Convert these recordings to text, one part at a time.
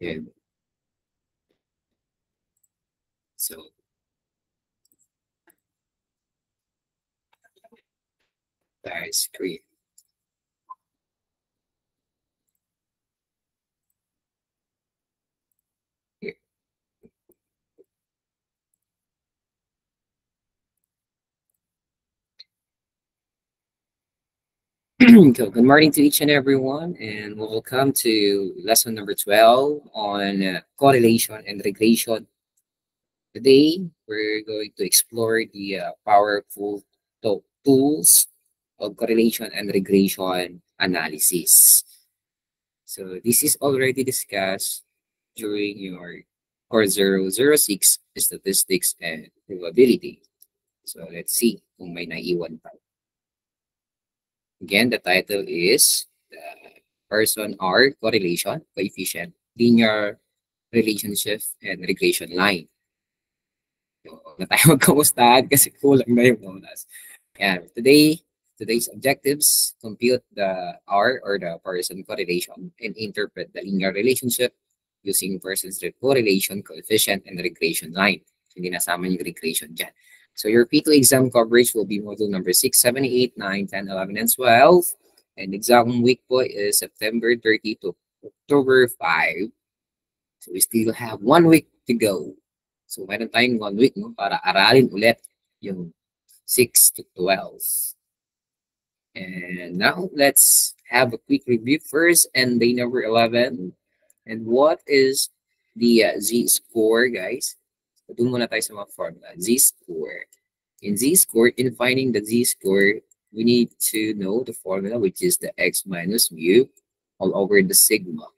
Yeah. So that is great. good morning to each and everyone and welcome to lesson number 12 on uh, correlation and regression. Today, we're going to explore the uh, powerful to tools of correlation and regression analysis. So this is already discussed during your core 006 statistics and probability. So let's see kung may naiwan pa. Again, the title is the person R correlation, coefficient, linear relationship, and regression line. So, na tayo magkamustahan kasi kulang na yung oras. And today, today's objectives, compute the R or the person correlation and interpret the linear relationship using person's correlation, coefficient, and regression line. Hindi nasama yung regression dyan. So your P2 exam coverage will be module number 6, 7, 8, 9, 10, 11, and 12. And exam week po is September 30 to October 5. So we still have one week to go. So meron tayong one week no, para aralin ulit yung 6 to 12. And now let's have a quick review first and day number 11. And what is the uh, z-score, guys? Doon muna tayo sa mga formula. Z-score. In z-score, in finding the z-score, we need to know the formula, which is the x minus mu all over the sigma.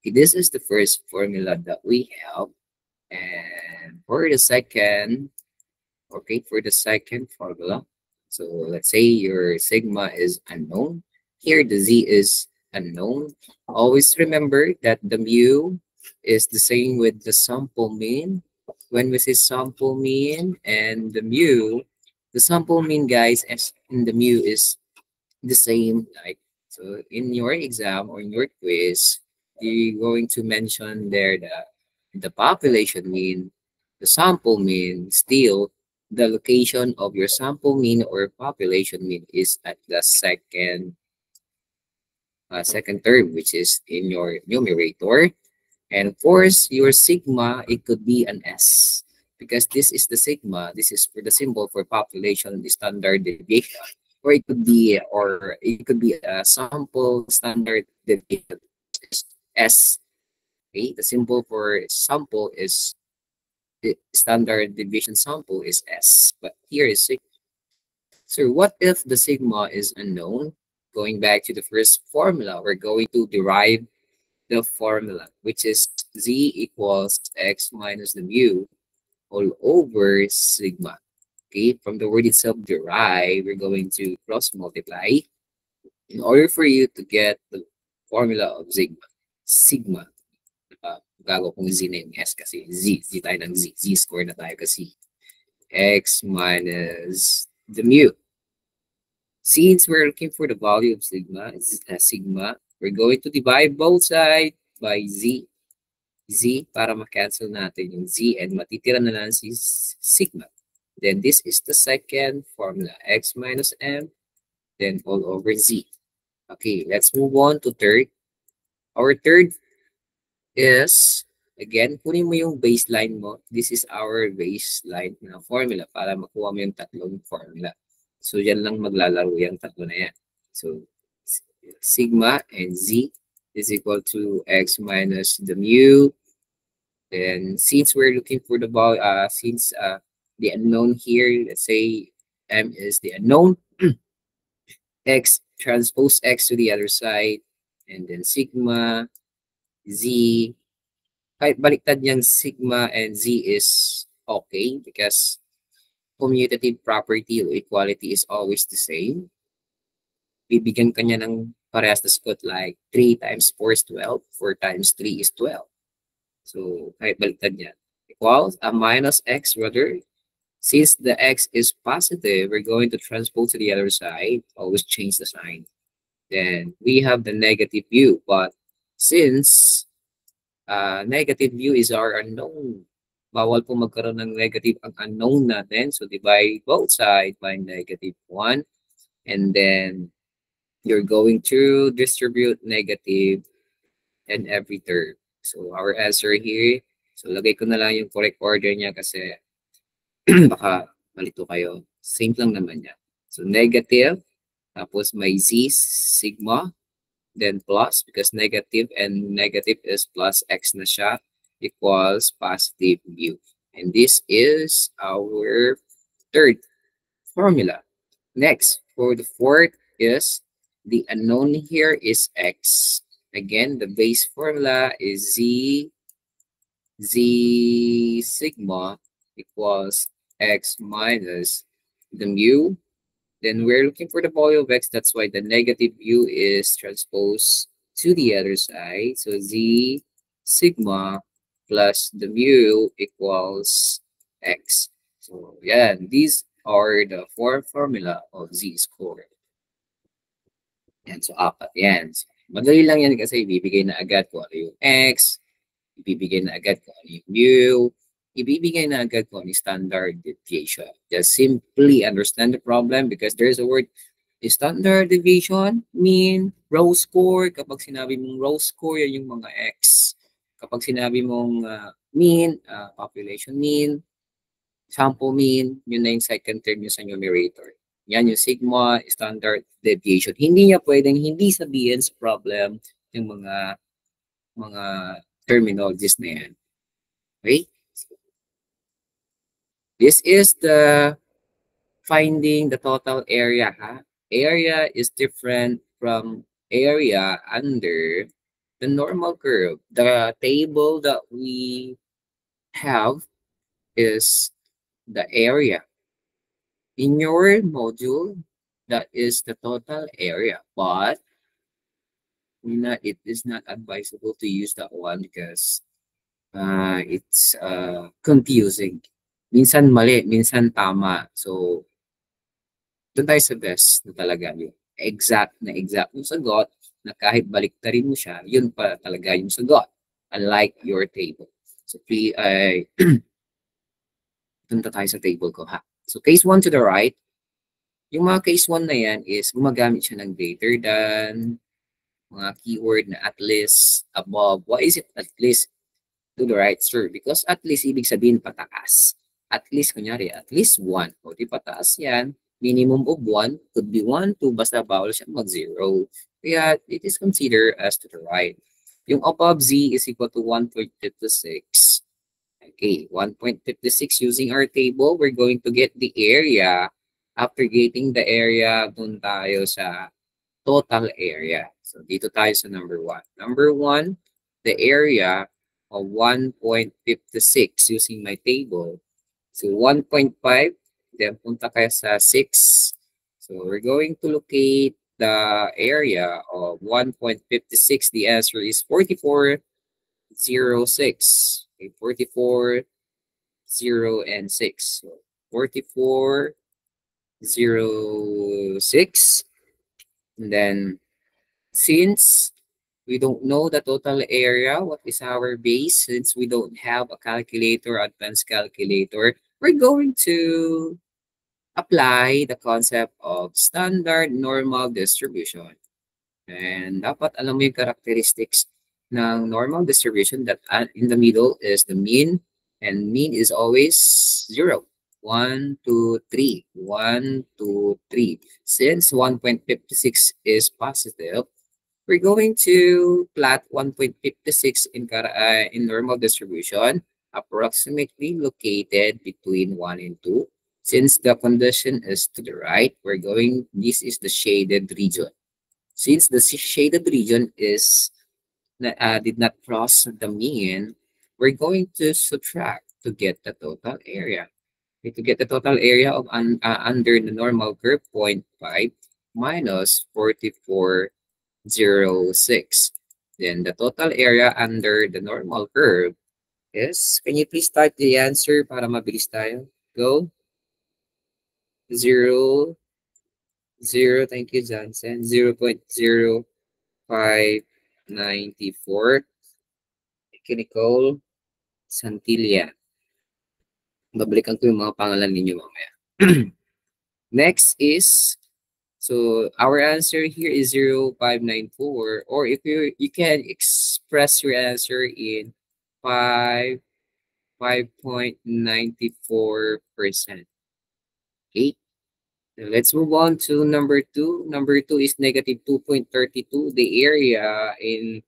Okay, this is the first formula that we have. And for the second, okay, for the second formula, so let's say your sigma is unknown. Here, the z is unknown. Always remember that the mu is the same with the sample mean when we say sample mean and the mu, the sample mean, guys, and the mu is the same. Like so, in your exam or in your quiz, you're going to mention there the the population mean, the sample mean. Still, the location of your sample mean or population mean is at the second uh, second term, which is in your numerator. And of course, your sigma, it could be an S because this is the sigma. This is for the symbol for population, the standard deviation. Or it could be, or it could be a sample standard deviation. S. Okay, the symbol for sample is the standard deviation sample is S, but here is sigma. So what if the sigma is unknown? Going back to the first formula, we're going to derive the formula, which is z equals x minus the mu all over sigma. Okay, from the word itself derive, we're going to cross multiply in order for you to get the formula of sigma. Sigma. Uh, gago kung z na yung s kasi z. Z tayo ng z. Z square na tayo kasi x minus the mu. Since we're looking for the value of sigma, uh, sigma, we're going to divide both sides by z. z para ma-cancel natin yung z and matitira na lang si sigma. Then this is the second formula, x minus m, then all over z. Okay, let's move on to third. Our third is, again, kunin mo yung baseline mo. This is our baseline na formula para makuha mo yung tatlong formula. So, yan lang maglalaro yung tatlo na yan. So, sigma and z is equal to x minus the mu. And since we're looking for the ball, uh, since uh, the unknown here, let's say m is the unknown, x transpose x to the other side, and then sigma, z, kahit baliktad niyang sigma and z is okay because commutative property or equality is always the same. Bibigyan ka niya ng parehas na sagot like 3 times 4 is 12, 4 times 3 is 12. So, kahit baliktad niya. Equals a minus x rather. Since the x is positive, we're going to transpose to the other side. Always change the sign. Then we have the negative u. But since uh, negative mu is our unknown. Bawal po magkaroon ng negative ang unknown natin. So divide both sides by negative 1. And then you're going to distribute negative in every term. So our answer here, so lagay ko na lang yung correct order niya kasi baka malito kayo. Same lang naman yan. So negative, tapos may z sigma, then plus because negative and negative is plus x na siya equals positive mu. And this is our third formula. Next, for the fourth is the unknown here is x. Again, the base formula is z, z sigma equals x minus the mu then we're looking for the value of x. That's why the negative u is transposed to the other side. So z sigma plus the mu equals x. So yeah, these are the four formula of z squared. Yan, so apat yan. So, madali lang yan kasi ibibigay na agad ko ano yung x, ibibigay na agad ko ano yung mu, ibibigay na agad ko ni standard deviation. Just simply understand the problem because there's a word standard deviation, mean, row score. Kapag sinabi mong row score, yan yung mga X. Kapag sinabi mong uh, mean, uh, population mean, sample mean, yun na yung second term yung sa numerator. Yan yung sigma, standard deviation. Hindi niya pwedeng hindi sabihin sa problem yung mga mga terminologies na yan. Okay? This is the finding the total area. Ha? Area is different from area under the normal curve. The table that we have is the area. In your module, that is the total area. But not, it is not advisable to use that one because uh, it's uh, confusing. minsan mali, minsan tama. So, doon tayo sa best na talaga yung exact na exact yung sagot na kahit baliktarin mo siya, yun pa talaga yung sagot. Unlike your table. So, please, ay, punta tayo sa table ko ha. So, case 1 to the right, yung mga case 1 na yan is gumagamit siya ng greater than, mga keyword na at least, above. Why is it at least to the right, sir? Because at least ibig sabihin pataas at least, kunyari, at least 1. O di pataas yan, minimum of 1 could be 1, 2, basta bawal siya mag-0. Kaya it is considered as to the right. Yung above z is equal to 1.56. Okay, 1.56 using our table, we're going to get the area. After getting the area, dun tayo sa total area. So dito tayo sa number 1. Number 1, the area of 1.56 using my table So 1.5, then punta kayo sa 6. So we're going to locate the area of 1.56. The answer is 4406. Okay, 44, 0, and 6. So 44, 0, 6. And then since we don't know the total area, what is our base? Since we don't have a calculator, advanced calculator, we're going to apply the concept of standard normal distribution. And dapat alam mo yung characteristics ng normal distribution that in the middle is the mean and mean is always zero. 1, 2, 3. 1, 2, 3. Since 1.56 is positive, we're going to plot 1.56 in, uh, in normal distribution approximately located between 1 and 2. Since the condition is to the right, we're going, this is the shaded region. Since the shaded region is uh, did not cross the mean, we're going to subtract to get the total area. Okay, to get the total area of un, uh, under the normal curve, 0.5 minus 4406. Then the total area under the normal curve Yes. Can you please type the answer para mabilis tayo? Go. Zero. Zero. Thank you, Johnson. 0 0.0594. Nicole Santilla. Babalikan ko yung mga pangalan ninyo mamaya. Next is, so our answer here is 0594 or if you you can express your answer in 5 5.94%. Okay. Let's move on to number two. Number two is negative 2.32. The area in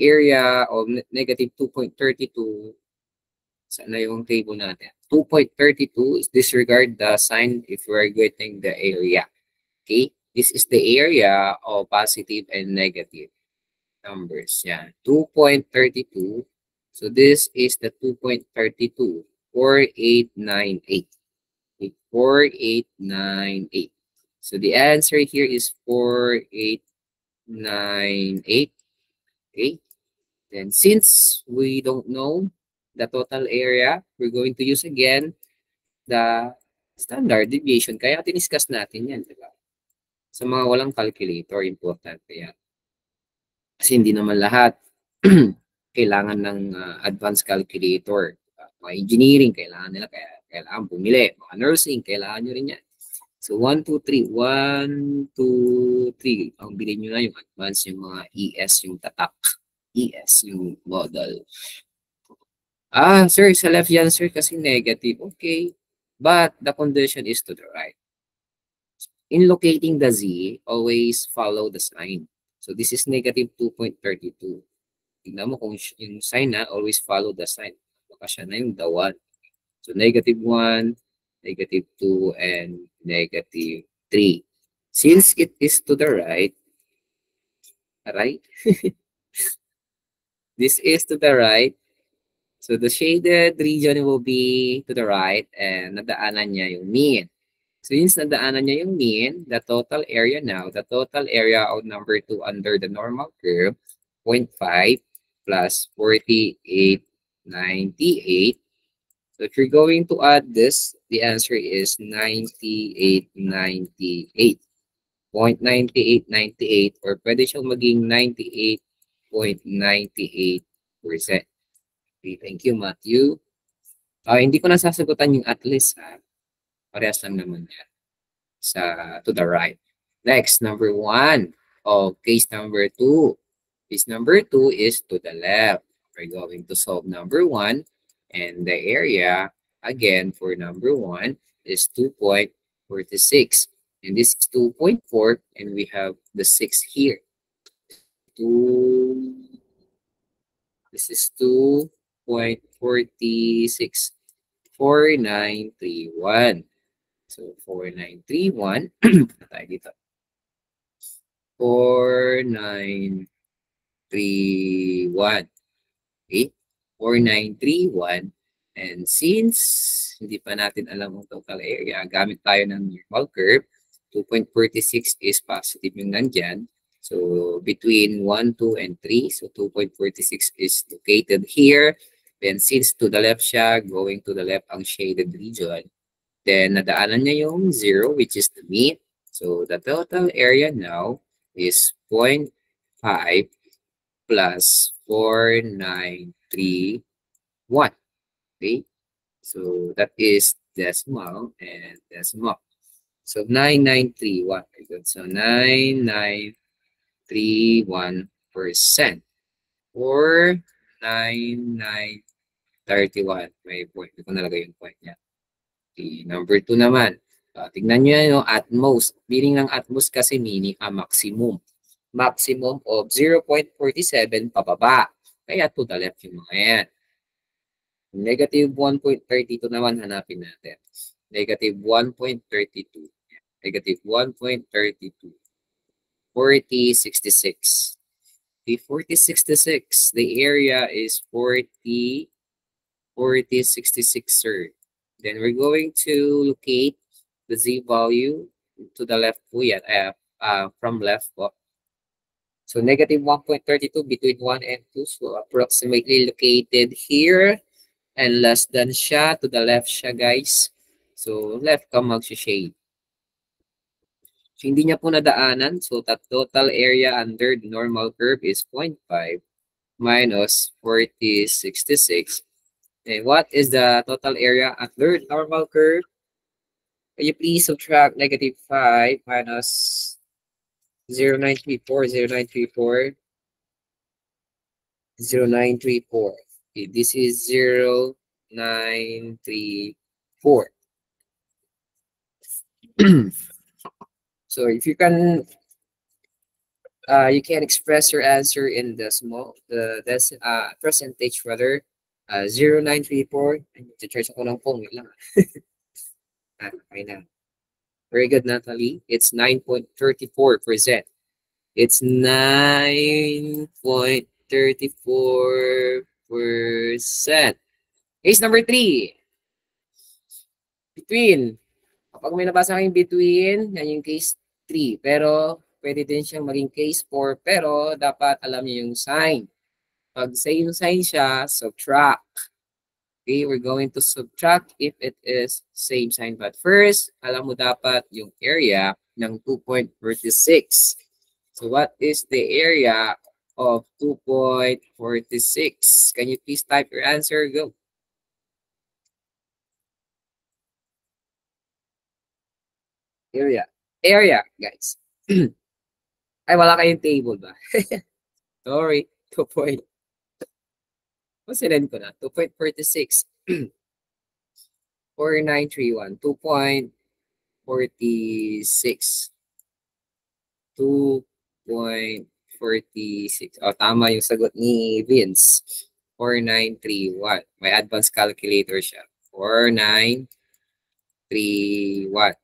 area of negative 2.32 sana yung table natin. 2.32 is disregard the sign if we're getting the area. Okay? This is the area of positive and negative numbers. Yeah. 2.32 So this is the 2.32, 4898. 4898. So the answer here is 4898. Okay. Then since we don't know the total area, we're going to use again the standard deviation. Kaya tiniskas natin yan, di ba? Sa mga walang calculator, important yan. Kasi hindi naman lahat kailangan ng uh, advanced calculator. Uh, mga engineering, kailangan nila, kaya kailangan bumili. Mga nursing, kailangan nyo rin yan. So, 1, 2, 3. 1, 2, 3. Ang bilhin nyo na yung advanced, yung mga ES, yung tatak. ES, yung model. Ah, sir, sa left yan, sir, kasi negative. Okay. But the condition is to the right. In locating the Z, always follow the sign. So this is negative 2.32. tignan mo kung yung sign na, always follow the sign. Baka siya na yung the one. So, negative 1, negative 2, and negative 3. Since it is to the right, right? this is to the right. So, the shaded region will be to the right and nadaanan niya yung mean. Since nadaanan niya yung mean, the total area now, the total area of number 2 under the normal curve, 0.5 plus 4898. So if you're going to add this, the answer is 9898. 0.9898 or pwede siyang maging 98.98%. Okay, thank you, Matthew. Uh, hindi ko nasasagutan yung at least. Ha? Parehas lang naman yan. Sa, to the right. Next, number one. Oh, case number two. This number 2 is to the left. We're going to solve number 1. And the area, again, for number 1 is 2.46. And this is 2.4. And we have the 6 here. 2, this is 2.46. 4931. So, 4931. tayo dito. 4931. 4931. Okay? 4931. And since hindi pa natin alam ang total area, gamit tayo ng normal curve. 2.46 is positive yung nandyan. So, between 1, 2, and 3. So, 2.46 is located here. Then, since to the left siya, going to the left ang shaded region. Then, nadaanan niya yung 0, which is the mean. So, the total area now is 0.5 plus 4931. Okay? So that is decimal and decimal. So 9931. Very good. So 9931% or 9931. May point. Hindi ko nalagay yung point niya. Okay, number 2 naman. Uh, tignan nyo yan yung atmos. Meaning ng atmos kasi meaning a maximum maximum of 0.47 pababa. Kaya to the left yung mga yan. Negative 1.32 naman hanapin natin. Negative 1.32. Negative 1.32. 4066. The 4066, the area is 40, 4066, sir. Then we're going to locate the z value to the left po yan, uh, uh, from left po. So negative 1.32 between 1 and 2. So approximately located here. And less than siya. To the left siya guys. So left ka mag-shade. So hindi niya po nadaanan. So that total area under the normal curve is 0.5 minus 40, 66. And what is the total area the normal curve? Can you please subtract negative 5 minus 0934, 0934, 0934. Okay, this is 0934. so if you can uh, you can express your answer in the small the this uh percentage rather. Uh 0934 to-charge ako ng phone wait lang ah, okay na very good Natalie. It's 9.34 percent. It's 9.34 percent. Case number three. Between kapag may nabasa kayong between yan yung case 3 pero pwede din siyang maging case 4, pero dapat alam niyo yung sign. Pag same sign siya, subtract. Okay, we're going to subtract if it is same sign. But first, alam mo dapat yung area ng 2.46. So what is the area of 2.46? Can you please type your answer? Go. Area. Area, guys. Ay, wala kayong table ba? Sorry, 2 point. Masilan ko na, 2.46. 4931, 2.46. 2.46. Oh, tama yung sagot ni Vince. 4931. May advanced calculator siya. 4931.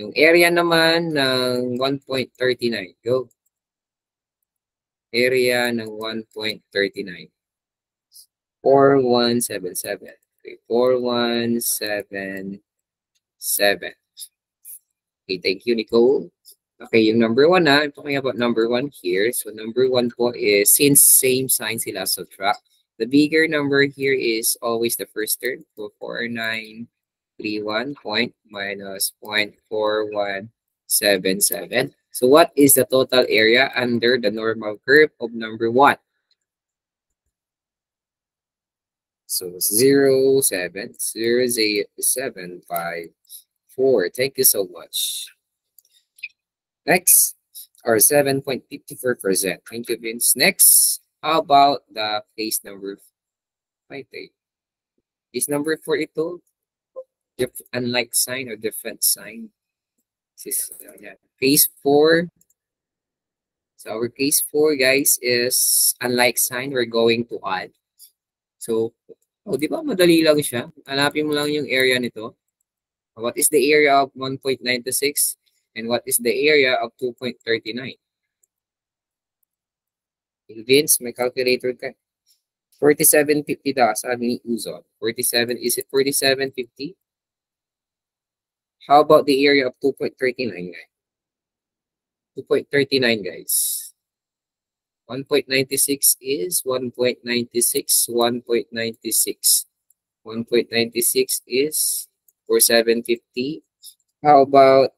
Yung area naman ng 1.39. Go. Area ng 1.39. 4177. Okay, 4177. Okay, thank you, Nicole. Okay, yung number one na, I'm talking about number one here. So number one po is, since same sign sila subtract, the bigger number here is always the first term. So 49, 31 point minus 0.4177. So what is the total area under the normal curve of number 1? So 0, 7, 0, 7, 5, 4. Thank you so much. Next, or 7.54%. Thank you, Vince. Next, how about the case number 5? Case number 42 diff unlike sign or different sign. This is uh, yeah. case 4. So our case 4 guys is unlike sign we're going to add. So, oh, di ba madali lang siya? Hanapin mo lang yung area nito. What is the area of 1.96 and what is the area of 2.39? Vince, may calculator ka. 4750 daw, sabi ni Uzon. 47, is it 4750? How about the area of 2.39, guys? 2.39, guys. 1.96 is 1.96, 1.96. 1.96 is for 750. How about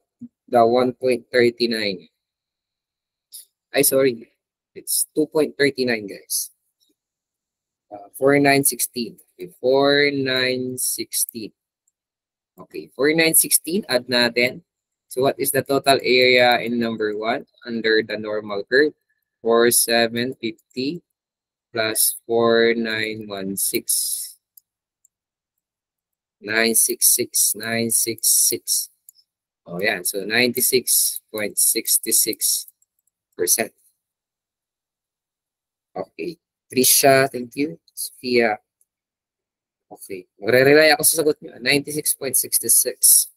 the 1.39? I sorry, it's 2.39, guys. Uh, 4916. Okay, 4916. Okay, 4916, add natin. So what is the total area in number 1 under the normal curve? 4750 plus 4916. 966, 966. Oh, yeah. So 96.66%. Okay. Trisha, thank you. Sophia, Okay. Magre-rely ako sa sagot nyo. 96.66.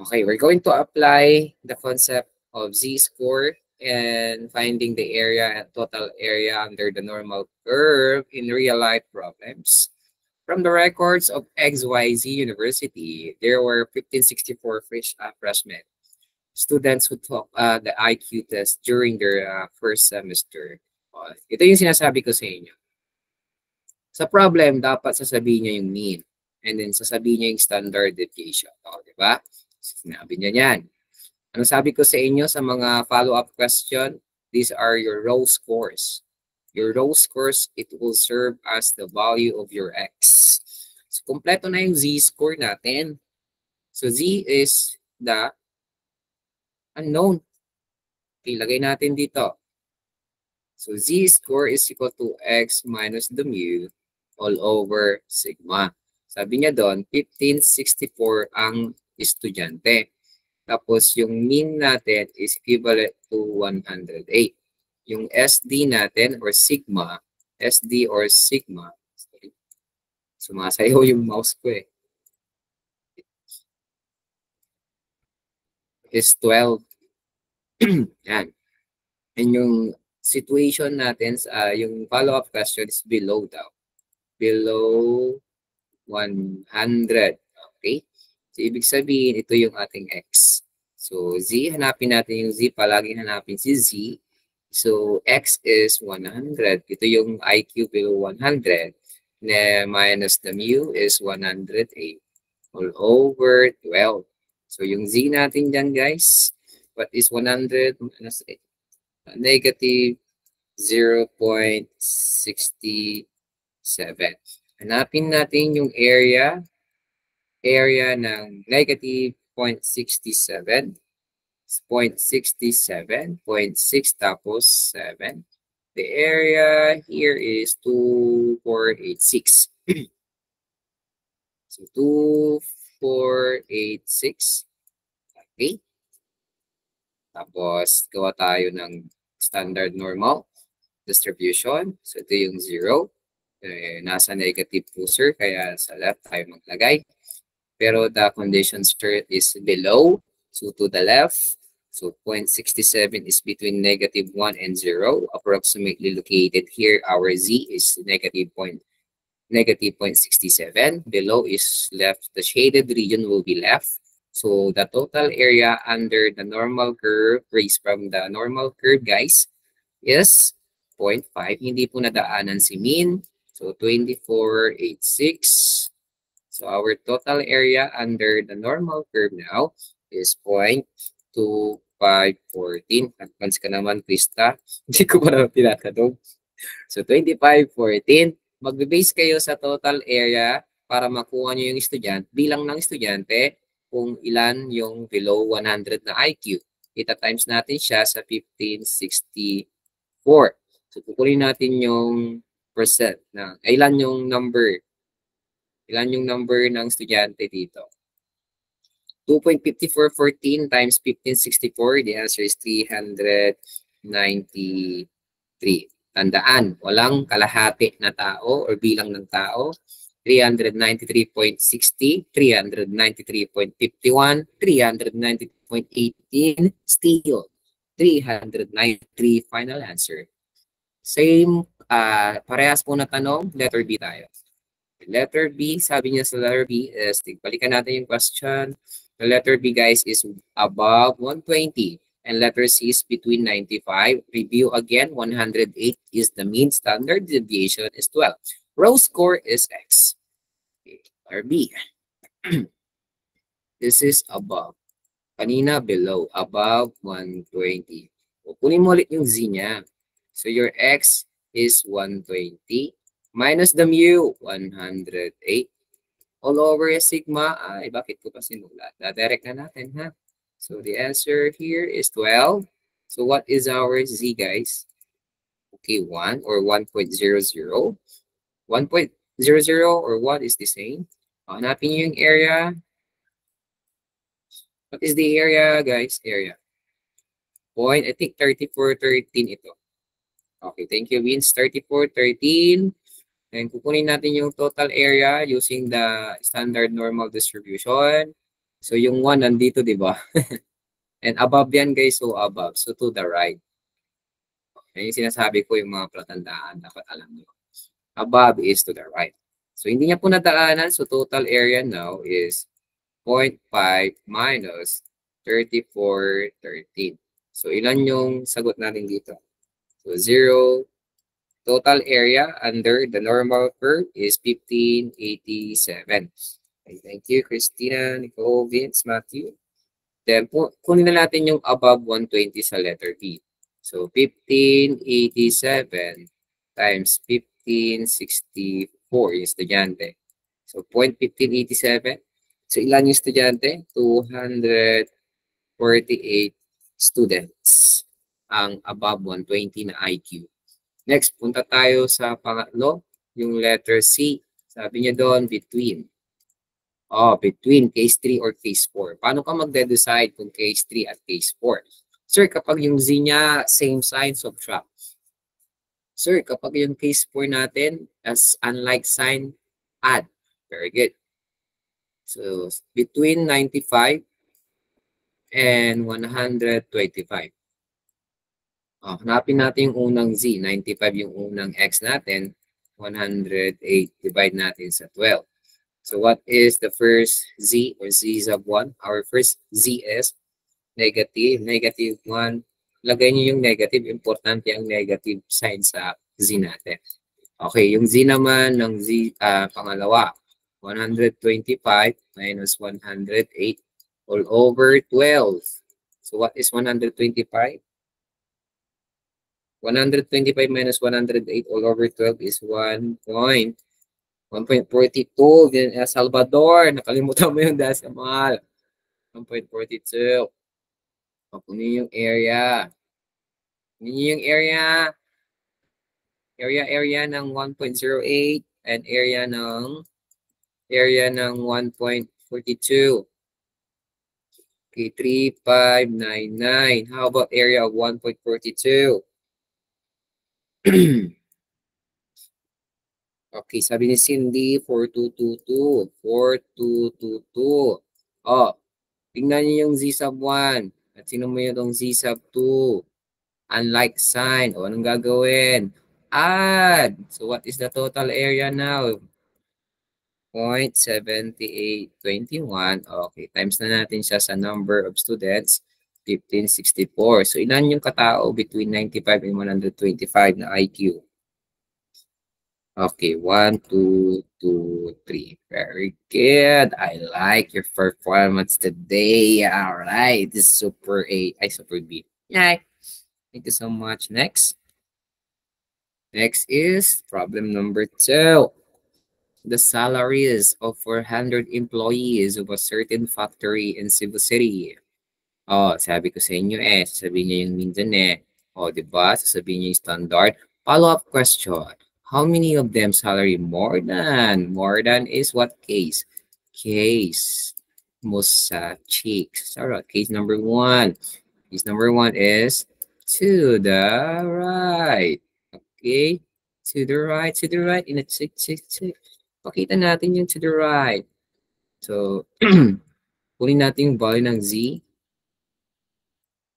Okay, we're going to apply the concept of z-score and finding the area and total area under the normal curve in real-life problems. From the records of XYZ University, there were 1564 fresh, uh, freshmen students who took uh, the IQ test during their uh, first semester. Uh, ito yung sinasabi ko sa inyo. Sa problem, dapat sasabihin niya yung mean. And then sasabihin niya yung standard deviation. O, di ba? Sinabi niya yan. Ano sabi ko sa inyo sa mga follow-up question? these are your row scores. Your row scores, it will serve as the value of your x. So, kompleto na yung z-score natin. So, z is the unknown. Okay, lagay natin dito. So, z-score is equal to x minus the mu all over sigma. Sabi niya doon, 1564 ang estudyante. Tapos, yung mean natin is equivalent to 108 yung SD natin or sigma, SD or sigma, sorry, sumasayaw yung mouse ko eh, is 12. Yan. And yung situation natin, uh, yung follow-up question is below daw. Below 100. Okay? So, ibig sabihin, ito yung ating x. So, z, hanapin natin yung z. Palagi hanapin si z. So, x is 100. Ito yung IQ below 100. Na minus the mu is 108 all over 12. So, yung z natin dyan, guys, what is 100 minus 8? Negative 0.67. Hanapin natin yung area, area ng negative 0.67 0.67, 0.6 tapos 7. The area here is 2486. so 2486. Okay. Tapos gawa tayo ng standard normal distribution. So ito yung 0. Eh, nasa negative po sir, kaya sa left tayo maglagay. Pero the condition sir is below. So to the left, So 0.67 is between negative 1 and 0, approximately located here. Our z is negative point, negative 0.67. Below is left, the shaded region will be left. So the total area under the normal curve, raised from the normal curve, guys, is 0.5. Hindi po nadaanan si mean. So 2486. So our total area under the normal curve now is 0.2 2514. Advance ka naman, Krista. Hindi ko pa naman tinatanong. So, 2514. Magbe-base kayo sa total area para makuha nyo yung estudyante, bilang ng estudyante kung ilan yung below 100 na IQ. Kita times natin siya sa 1564. So, kukunin natin yung percent na, ilan yung number. Ilan yung number ng estudyante dito. 2.5414 times 1564, the answer is 393. Tandaan, walang kalahati na tao or bilang ng tao. 393.60, 393.51, 390.18, still 393 final answer. Same, uh, parehas po na tanong, letter B tayo. Letter B, sabi niya sa letter B is, balikan natin yung question. The letter B, guys, is above 120 and letter C is between 95. Review again, 108 is the mean standard deviation is 12. Row score is X. Okay, letter B. this is above. Kanina below, above 120. O, kunin mo ulit yung Z niya. So your X is 120 minus the mu, 108 all over sigma, ay bakit ko pa sinulat? Da-direct na natin, ha? So the answer here is 12. So what is our z, guys? Okay, 1 or 1.00. 1.00 or 1 is the same. Hanapin niyo yung area. What is the area, guys? Area. Point, I think 3413 ito. Okay, thank you, Vince. 3413. And kukunin natin yung total area using the standard normal distribution. So yung 1 nandito, di ba? And above yan guys, so above. So to the right. Yan yung sinasabi ko yung mga platandaan. Dapat alam nyo. Above is to the right. So hindi niya po nadaanan. So total area now is 0.5 minus 3413. So ilan yung sagot natin dito? So 0, Total area under the normal curve is 1587. Okay, thank you, Christina, Nicole, Vince, Matthew. Then, kunin na natin yung above 120 sa letter B. So 1587 times 1564 yung estudyante. So 0.1587. So ilan yung estudyante? 248 students ang above 120 na IQ. Next, punta tayo sa pangatlo, yung letter C. Sabi niya doon, between. Oh, between case 3 or case 4. Paano ka magde-decide kung case 3 at case 4? Sir, kapag yung Z niya, same sign, subtract. Sir, kapag yung case 4 natin, as unlike sign, add. Very good. So, between 95 and 125. Oh, hanapin natin yung unang Z. 95 yung unang X natin. 108 divide natin sa 12. So what is the first Z or Z sub 1? Our first Z is negative, negative 1. Lagay niyo yung negative. Importante ang negative sign sa Z natin. Okay, yung Z naman ng Z uh, pangalawa. 125 minus 108 all over 12. So what is 125? 125 minus 108 all over 12 is 1 point 1.42. Salvador, nakalimutan mo yung decimal. 1.42. Kunin yung area. Kunin yung area. Area, area ng 1.08 and area ng area ng 1.42. Okay, 3599. How about area of 1.42? okay, sabi ni Cindy, 4222. 4222. Oh, tingnan niyo yung Z sub 1. At sino mo yung Z sub 2? Unlike sign. O, anong gagawin? Add. So, what is the total area now? 0.7821. Okay, times na natin siya sa number of students. 1564. So, ilan yung katao between 95 and 125 na IQ? Okay, 1, 2, 2, 3. Very good. I like your performance today. All right. This is Super A. I Super B. Yeah. Thank you so much. Next. Next is problem number two. The salaries of 400 employees of a certain factory in Cebu City. Oh, sabi ko sa inyo eh, sasabihin niya yung minsan eh. Oh, di ba? Sasabihin niya yung standard. Follow-up question. How many of them salary more than? More than is what case? Case Musa chicks. Sorry, case number one. Case number one is to the right. Okay? To the right, to the right. In a tick, tick, tick. Pakita natin yung to the right. So, kunin natin yung value ng Z.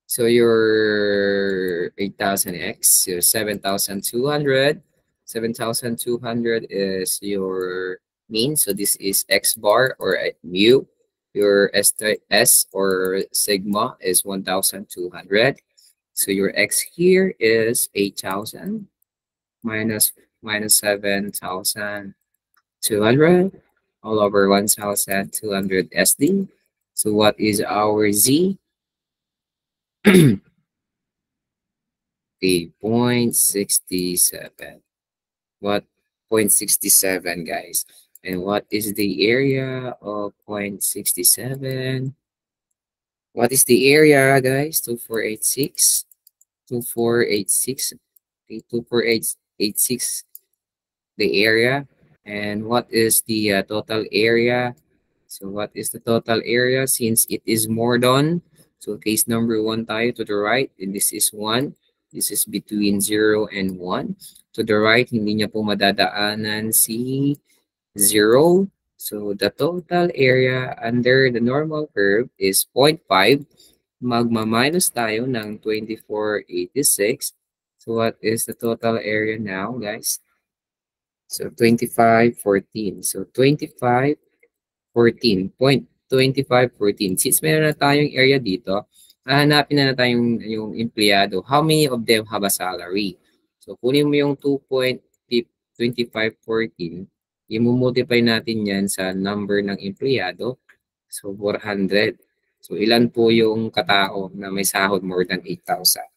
So, your 8,000x, your 7,200. 7,200 is your mean. So, this is x bar or uh, mu. Your S, S or sigma is 1,200. So, your x here is 8,000 minus minus 7,200 all over 1200 SD. So what is our Z? the 0.67. What 0.67 guys? And what is the area of 0.67? What is the area guys? 2486. 2486. Okay, 2486 the area and what is the uh, total area so what is the total area since it is more than so case number one tayo to the right this is one. This is between 0 and 1 to the right hindi niya po madadaanan si 0 so the total area under the normal curve is 0.5 magma-minus tayo ng 2486 so what is the total area now guys? So 25, 14. So 25, 14. Point 25, 14. Since meron na tayong area dito, hanapin na na tayong yung empleyado. How many of them have a salary? So kunin mo yung 2.2514, imumultiply natin yan sa number ng empleyado. So 400. So ilan po yung katao na may sahod more than 8,000?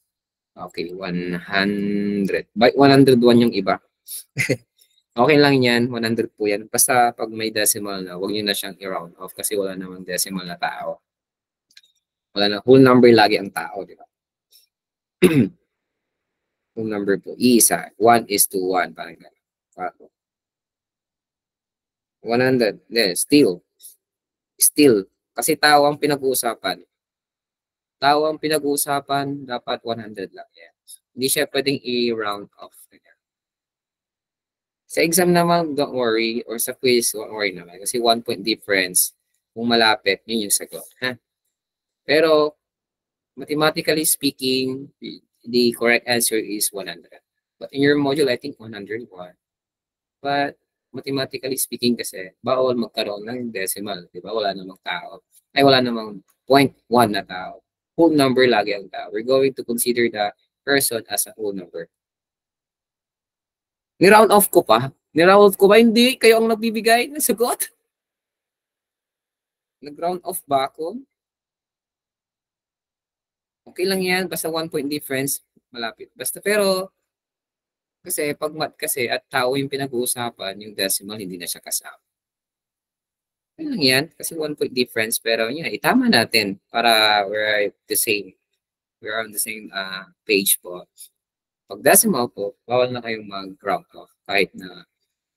Okay, 100. By 101 yung iba. okay lang yan, 100 po yan. Basta pag may decimal na, huwag nyo na siyang i-round off kasi wala namang decimal na tao. Wala na, whole number lagi ang tao, di ba? whole number po, isa, 1 is to 1, parang gano'n. 100, then still, still, kasi tao ang pinag-uusapan. Tao ang pinag-uusapan, dapat 100 lang yan. Hindi siya pwedeng i-round off. Sa exam naman, don't worry. Or sa quiz, don't worry naman. Kasi one point difference. Kung malapit, yun yung sagot. Ha? Pero, mathematically speaking, the correct answer is 100. But in your module, I think 101. But, mathematically speaking kasi, bawal magkaroon ng decimal. Di ba? Wala namang tao. Ay, wala namang 0.1 na tao. Whole number lagi ang tao. We're going to consider the person as a whole number. Ni-round off ko pa. Ni-round off ko ba? Hindi. Kayo ang nagbibigay ng sagot. Nag-round off ba ako? Okay lang yan. Basta one point difference. Malapit. Basta pero, kasi pag mat kasi at tao yung pinag-uusapan, yung decimal, hindi na siya kasama. Okay lang yan. Kasi one point difference. Pero yun, itama natin para we're the same. We're on the same uh, page po. Pag decimal po, bawal na kayong mag-round off kahit na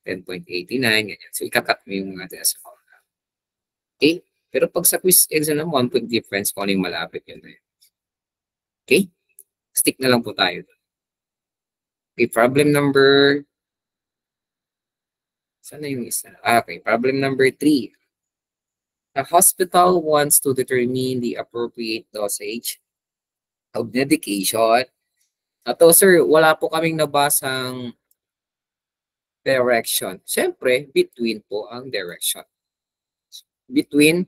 10.89, ganyan. So, ikakat mo yung mga decimal. Okay? Pero pag sa quiz exam ng 1 point difference, kung ano yung malapit yun na yun. Okay? Stick na lang po tayo. Okay, problem number... Sana yung isa? Ah, okay, problem number 3. A hospital wants to determine the appropriate dosage of medication Ato, sir, wala po kaming nabasang direction. Siyempre, between po ang direction. Between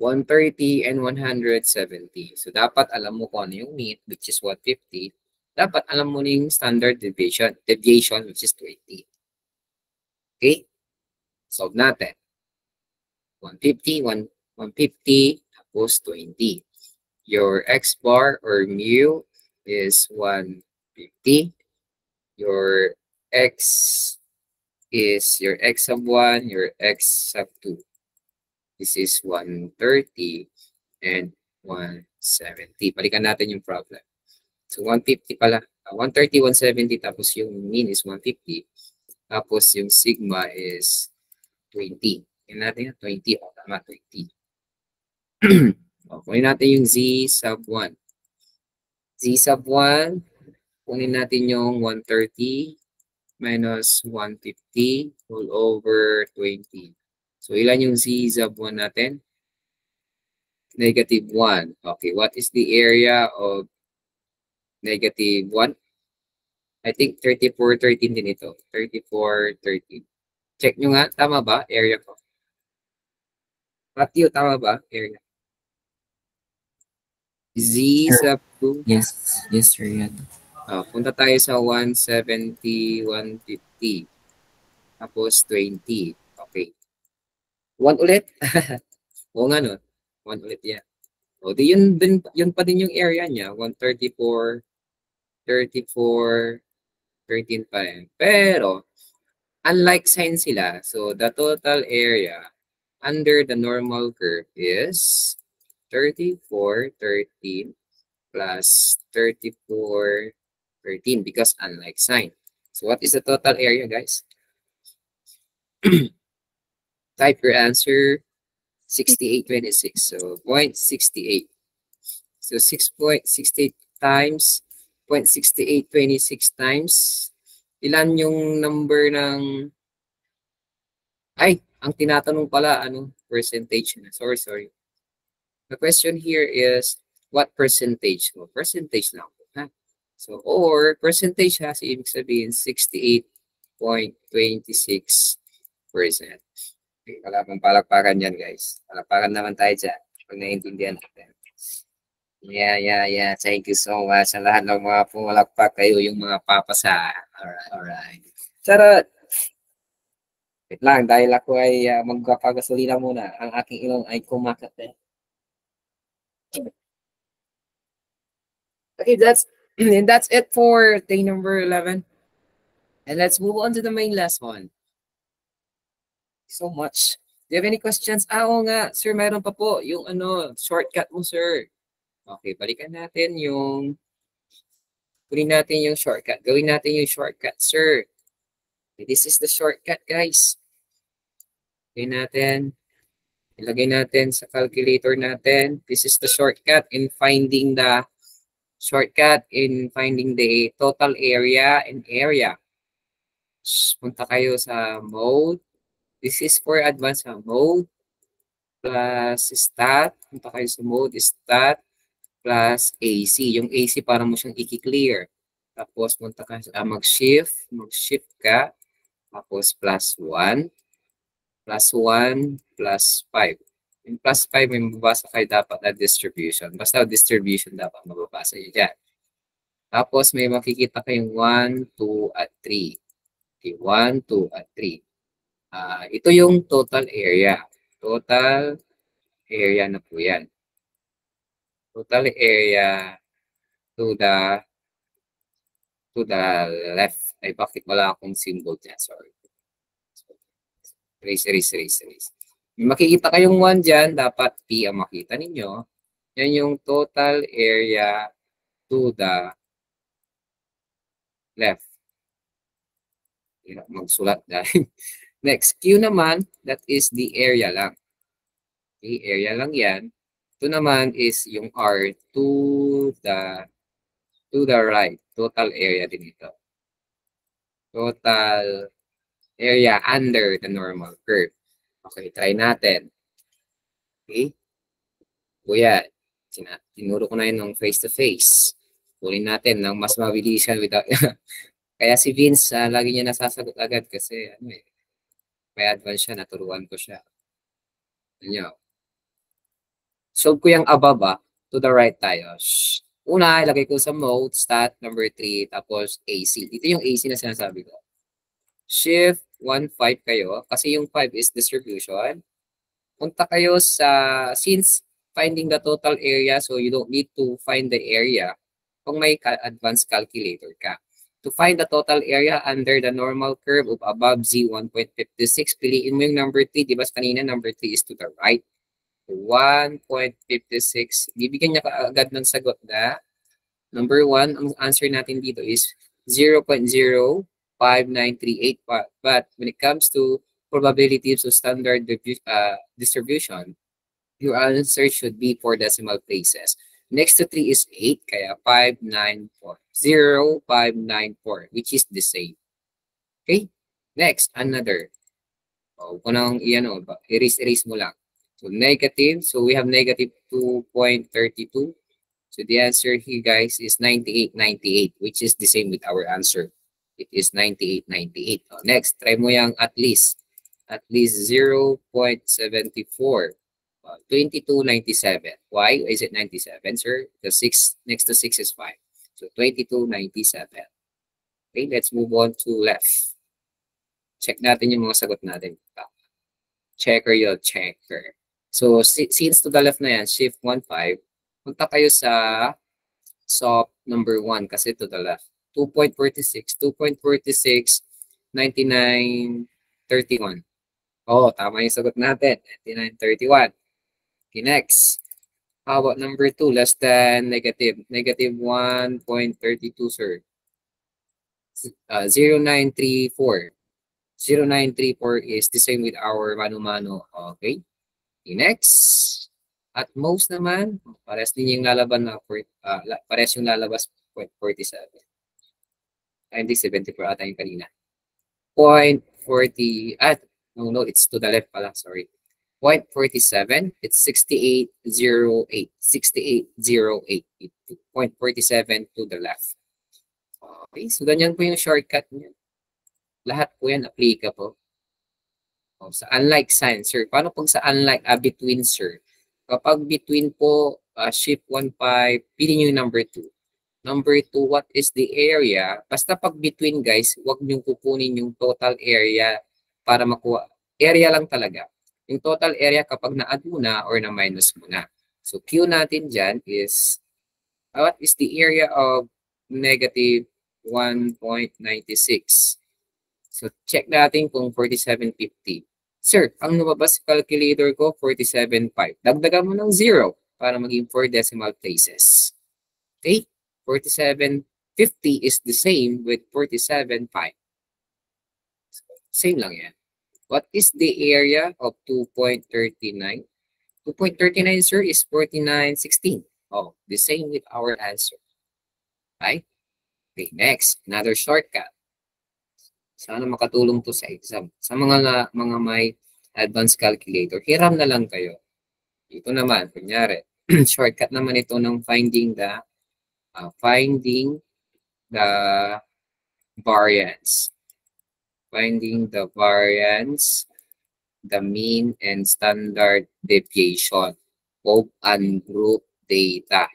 130 and 170. So, dapat alam mo kung ano yung mean, which is 150. Dapat alam mo yung standard deviation, deviation which is 20. Okay? Solve natin. 150, 1, 150, tapos 20. Your x bar or mu is 150. Your x is your x sub 1, your x sub 2. This is 130 and 170. Balikan natin yung problem. So 150 pala. Uh, 130, 170 tapos yung mean is 150. Tapos yung sigma is 20. Tingnan natin yung 20. O, tama, 20. o, kunin natin yung z sub 1. Z sub 1, kunin natin yung 130 minus 150 all over 20. So, ilan yung Z sub 1 natin? Negative 1. Okay, what is the area of negative 1? I think 34, 13 din ito. 34, 13. Check nyo nga, tama ba? Area ko. Matthew, tama ba? Area. Z sub 2. Yes, yes sir, yan. Uh, punta tayo sa 170, 150. Tapos 20. Okay. 1 ulit. Oo nga no. 1 ulit yan. O di yun, din, yun pa din yung area niya. 134, 34, 13 pa rin. Pero, unlike sign sila, so the total area under the normal curve is 34, 13 plus 34, 13 because unlike sign. So what is the total area, guys? Type your answer 6826. So 0.68. So 6.68 times 0.6826 times ilan yung number ng ay, ang tinatanong pala ano percentage na. Sorry, sorry. The question here is, what percentage mo? Percentage po, ha? So, or percentage ha, so ibig sabihin 68.26%. Okay, wala pang palakpakan yan, guys. Palakpakan naman tayo dyan. Pag naiintindihan natin. Yeah, yeah, yeah. Thank you so much sa lahat ng mga pumalakpak kayo, yung mga papasa. Alright, alright. Charot! Wait lang, dahil ako ay uh, magpapagasolina muna, ang aking ilong ay kumakate. Okay, that's and that's it for day number 11. And let's move on to the main last one. So much. Do you have any questions? Ah, oo nga, sir, meron pa po. Yung ano, shortcut mo, sir. Okay, balikan natin yung kunin natin yung shortcut. Gawin natin yung shortcut, sir. Okay, this is the shortcut, guys. Gawin natin. Ilagay natin sa calculator natin. This is the shortcut in finding the shortcut in finding the total area and area. Punta kayo sa mode. This is for advanced mode plus stat. Punta kayo sa mode stat plus AC. Yung AC para mo siyang i-clear. Tapos punta ka sa uh, mag-shift. Mag-shift ka. Tapos plus 1 plus 1 plus 5. Yung plus 5, may mababasa kayo dapat na distribution. Basta distribution dapat mababasa nyo dyan. Tapos may makikita kayong 1, 2, at 3. Okay, 1, 2, at 3. Uh, ah, ito yung total area. Total area na po yan. Total area to the to the left. Ay, bakit wala akong symbol dyan? Sorry. Erase, erase, erase, erase. Makikita kayong 1 dyan, dapat P ang makita ninyo. Yan yung total area to the left. Hirap magsulat dahil. Next, Q naman, that is the area lang. Okay, area lang yan. Ito naman is yung R to the to the right. Total area din ito. Total area under the normal curve. Okay, try natin. Okay? Kuya, tinuro ko na yun ng face-to-face. Kunin natin ng mas mabilisan without... Kaya si Vince, uh, lagi niya nasasagot agad kasi ano eh, may advance siya, naturuan ko siya. Ano Solve ko yung above ah, to the right tayo. Una, ilagay ko sa mode, stat, number 3, tapos AC. Ito yung AC na sinasabi ko. Shift, 1, 5 kayo. Kasi yung 5 is distribution. Punta kayo sa, since finding the total area, so you don't need to find the area kung may advanced calculator ka. To find the total area under the normal curve of above z 1.56, piliin mo yung number 3. Di ba kanina number 3 is to the right? 1.56. Bibigyan niya ka agad ng sagot na number 1, ang answer natin dito is 0.0 5938. But, but when it comes to probabilities of standard uh, distribution, your answer should be four decimal places. Next to 3 is 8, kaya 594. 0, 594, which is the same. Okay? Next, another. O, kung nang iyan o, erase-erase mo lang. So, negative. So, we have negative 2.32. So, the answer here, guys, is 9898, which is the same with our answer. It is 98.98. Oh, next, try mo yung at least. At least 0.74. Uh, 22.97. Why is it 97, sir? The 6, next to 6 is 5. So 22.97. Okay, let's move on to left. Check natin yung mga sagot natin. Checker yung checker. So, since to the left na yan, shift 1.5, punta kayo sa soft number 1 kasi to the left. 2.46, 2.46, 99.31. Oh, tama yung sagot natin. 99.31. Okay, next. How about number 2? Less than negative. Negative 1.32, sir. Uh, 0934. 0934 is the same with our mano-mano. Okay. okay. Next. At most naman, pares din yung lalaban na, uh, pares yung lalabas 0.47. Ay, hindi, 74 ata yung kanina. 0.40, ah, no, no, it's to the left pala, sorry. 0.47, it's 6808. 6808. 0.47 to the left. Okay, so ganyan po yung shortcut niya. Lahat po yan applicable. Oh, sa unlike sign, sir. Paano pag sa unlike uh, between, sir? Kapag between po, uh, shift 1.5, pili nyo yung number 2. Number two, what is the area? Basta pag between guys, huwag niyong kukunin yung total area para makuha. Area lang talaga. Yung total area kapag na-add mo na or na-minus mo na. So Q natin dyan is What is the area of negative 1.96? So, check natin kung 4750. Sir, ang lumabas sa calculator ko, 47.5. Dagdagan mo ng 0 para maging 4 decimal places. Okay? 47.50 is the same with 47.5. Same lang yan. What is the area of 2.39? 2.39, sir, is 49.16. Oh, the same with our answer. Right? Okay, next, another shortcut. Sana makatulong to sa exam. Sa mga mga may advanced calculator, hiram na lang kayo. Ito naman, kunyari, shortcut naman ito ng finding the uh, finding the variance. Finding the variance, the mean and standard deviation of ungroup data.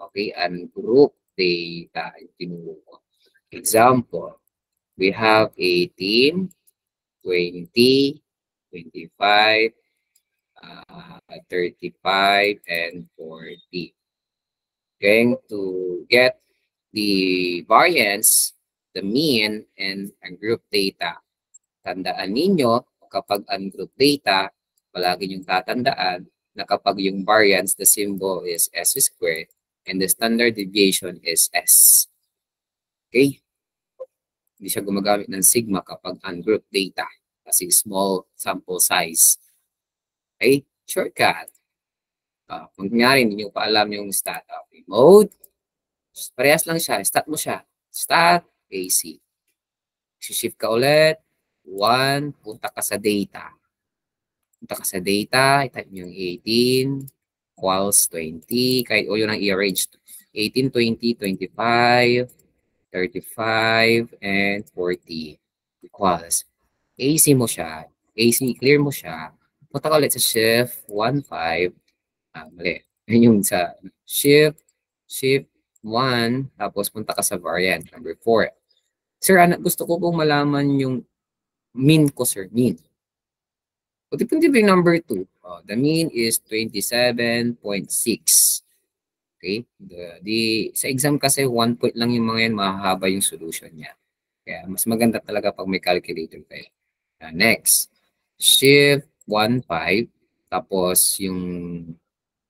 Okay, ungroup data. Example, we have 18, 20, 25, uh, 35, and 40. Going to get the variance, the mean, and ungroup data. Tandaan ninyo, kapag ungroup data, palagi yung tatandaan na kapag yung variance, the symbol is s squared, and the standard deviation is s. Okay? hindi siya gumagamit ng sigma kapag ungroup data kasi small sample size. Okay? Shortcut. Uh, kung nangyari, hindi nyo pa alam yung stat. Okay. Mode. Parehas lang siya. Stat mo siya. Stat, AC. Si-shift ka ulit. 1, punta ka sa data. Punta ka sa data. I-type nyo yung 18 equals 20. Kahit o yun ang i-arrange. 18, 20, 25, 35, and 40 equals. AC mo siya. AC, clear mo siya. Punta ka ulit sa shift 1, 5. Ah, mali. Yun yung sa shift, shift 1, tapos punta ka sa variant number 4. Sir, anak, gusto ko pong malaman yung mean ko, sir. Mean. O, ba yung number 2? Oh, the mean is 27.6. Okay? The, the, sa exam kasi, one point lang yung mga yan, mahahaba yung solution niya. Kaya mas maganda talaga pag may calculator kayo. Uh, next, shift 1, 5. Tapos yung,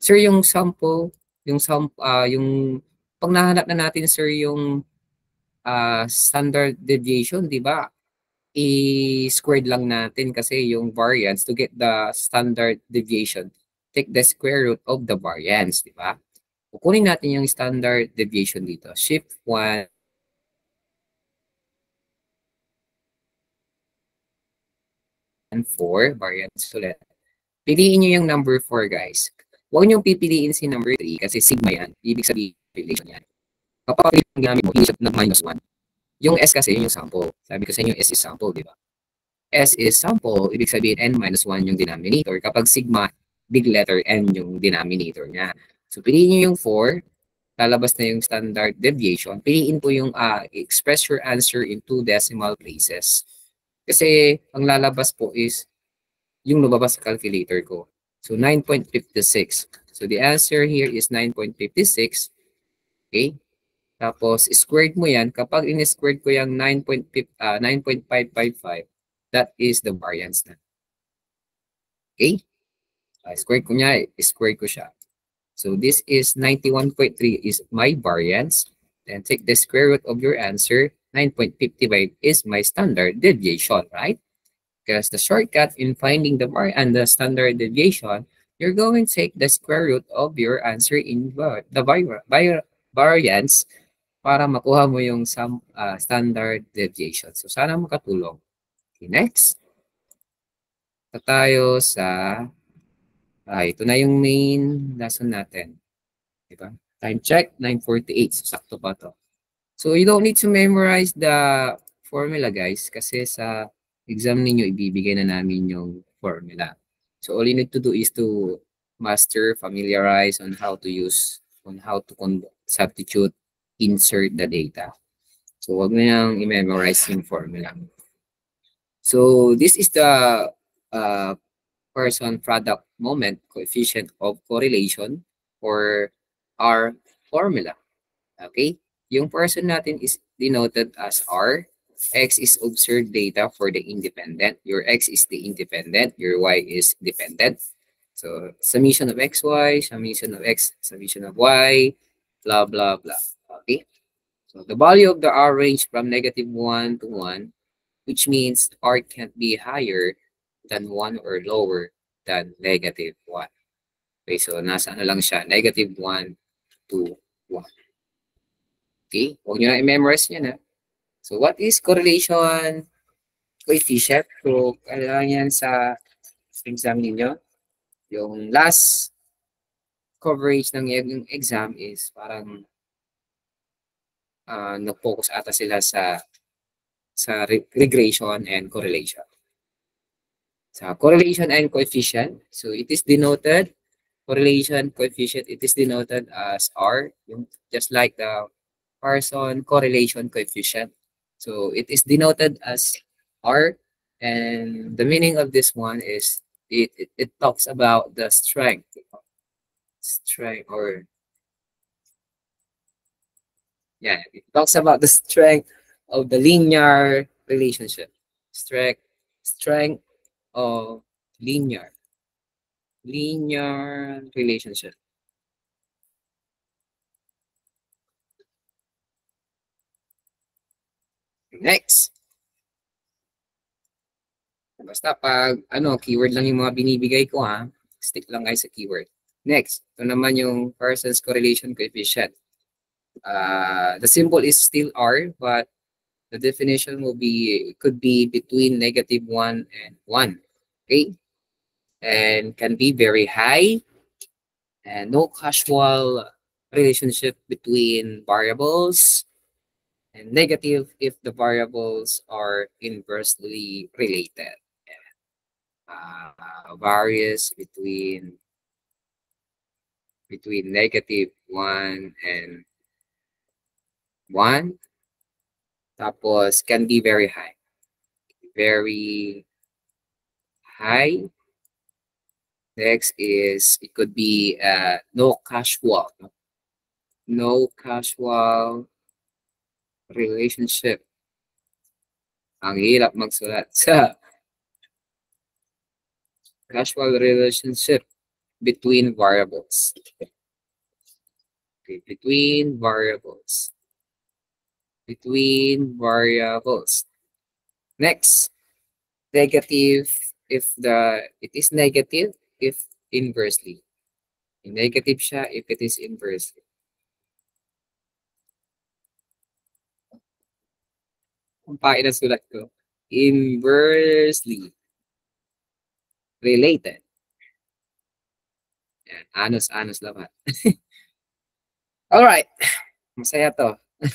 sir, yung sample, yung sample, uh, yung, pag nahanap na natin, sir, yung uh, standard deviation, di ba? I-squared lang natin kasi yung variance to get the standard deviation. Take the square root of the variance, di ba? Kukunin natin yung standard deviation dito. Shift 1. and 4, variance ulit. Piliin nyo yung number 4, guys. Huwag nyo pipiliin si number 3 kasi sigma yan. Ibig sabihin, relation yan. Kapag yung ginamit mo, inisip ng minus 1. Yung S kasi, yun yung sample. Sabi ko sa inyo, S is sample, di ba? S is sample, ibig sabihin N minus 1 yung denominator. Kapag sigma, big letter N yung denominator niya. So, piliin nyo yung 4. Lalabas na yung standard deviation. Piliin po yung uh, express your answer in two decimal places. Kasi, ang lalabas po is yung lumabas sa calculator ko. So, 9.56. So, the answer here is 9.56. Okay? Tapos, squared mo yan. Kapag in-squared ko yung 9.555, that is the variance na. Okay? Uh, squared ko niya, squared ko siya. So this is 91.3 is my variance. Then take the square root of your answer. 9.55 is my standard deviation, right? Because the shortcut in finding the var and the standard deviation, you're going to take the square root of your answer in the variance para makuha mo yung some, uh, standard deviation. So sana makatulong. Okay, next. Ito tayo sa Ah, ito na yung main lesson natin. Diba? Time check, 9.48. So, sakto pa to. So, you don't need to memorize the formula, guys. Kasi sa exam ninyo, ibibigay na namin yung formula. So, all you need to do is to master, familiarize on how to use, on how to substitute, insert the data. So, wag na niyang i-memorize yung formula. So, this is the uh, person product moment coefficient of correlation or R formula. Okay? Yung person natin is denoted as R. X is observed data for the independent. Your X is the independent. Your Y is dependent. So, summation of XY, summation of X, summation of Y, blah, blah, blah. Okay? So, the value of the R range from negative 1 to 1, which means R can't be higher than 1 or lower than negative 1. Okay, so nasa ano lang siya, negative 1 to 1. Okay, huwag nyo na i-memorize yan ha. So what is correlation coefficient? So kailangan yan sa exam ninyo. Yung last coverage ng yung exam is parang uh, nag-focus ata sila sa sa regression and correlation. Sa correlation and coefficient, so it is denoted correlation coefficient, it is denoted as R, just like the Parson correlation coefficient. So it is denoted as R, and the meaning of this one is it, it, it talks about the strength, strength or yeah, it talks about the strength of the linear relationship, strength, strength of linear linear relationship. Next. Basta pag ano, keyword lang yung mga binibigay ko ha. Stick lang kayo sa keyword. Next, ito naman yung person's correlation coefficient. Uh, the symbol is still R, but the definition will be, could be between negative 1 and 1. Okay? and can be very high and no causal relationship between variables and negative if the variables are inversely related. Uh, between between negative 1 and 1 tapos can be very high very high Next is, it could be uh, no casual. No casual relationship. Ang hirap magsulat sa casual relationship between variables. Okay, between variables. Between variables. Next, negative if the it is negative if inversely. Negative siya if it is inversely. Kung pain ang sulat ko, inversely related. Yan, anos-anos lahat. Alright. Masaya to.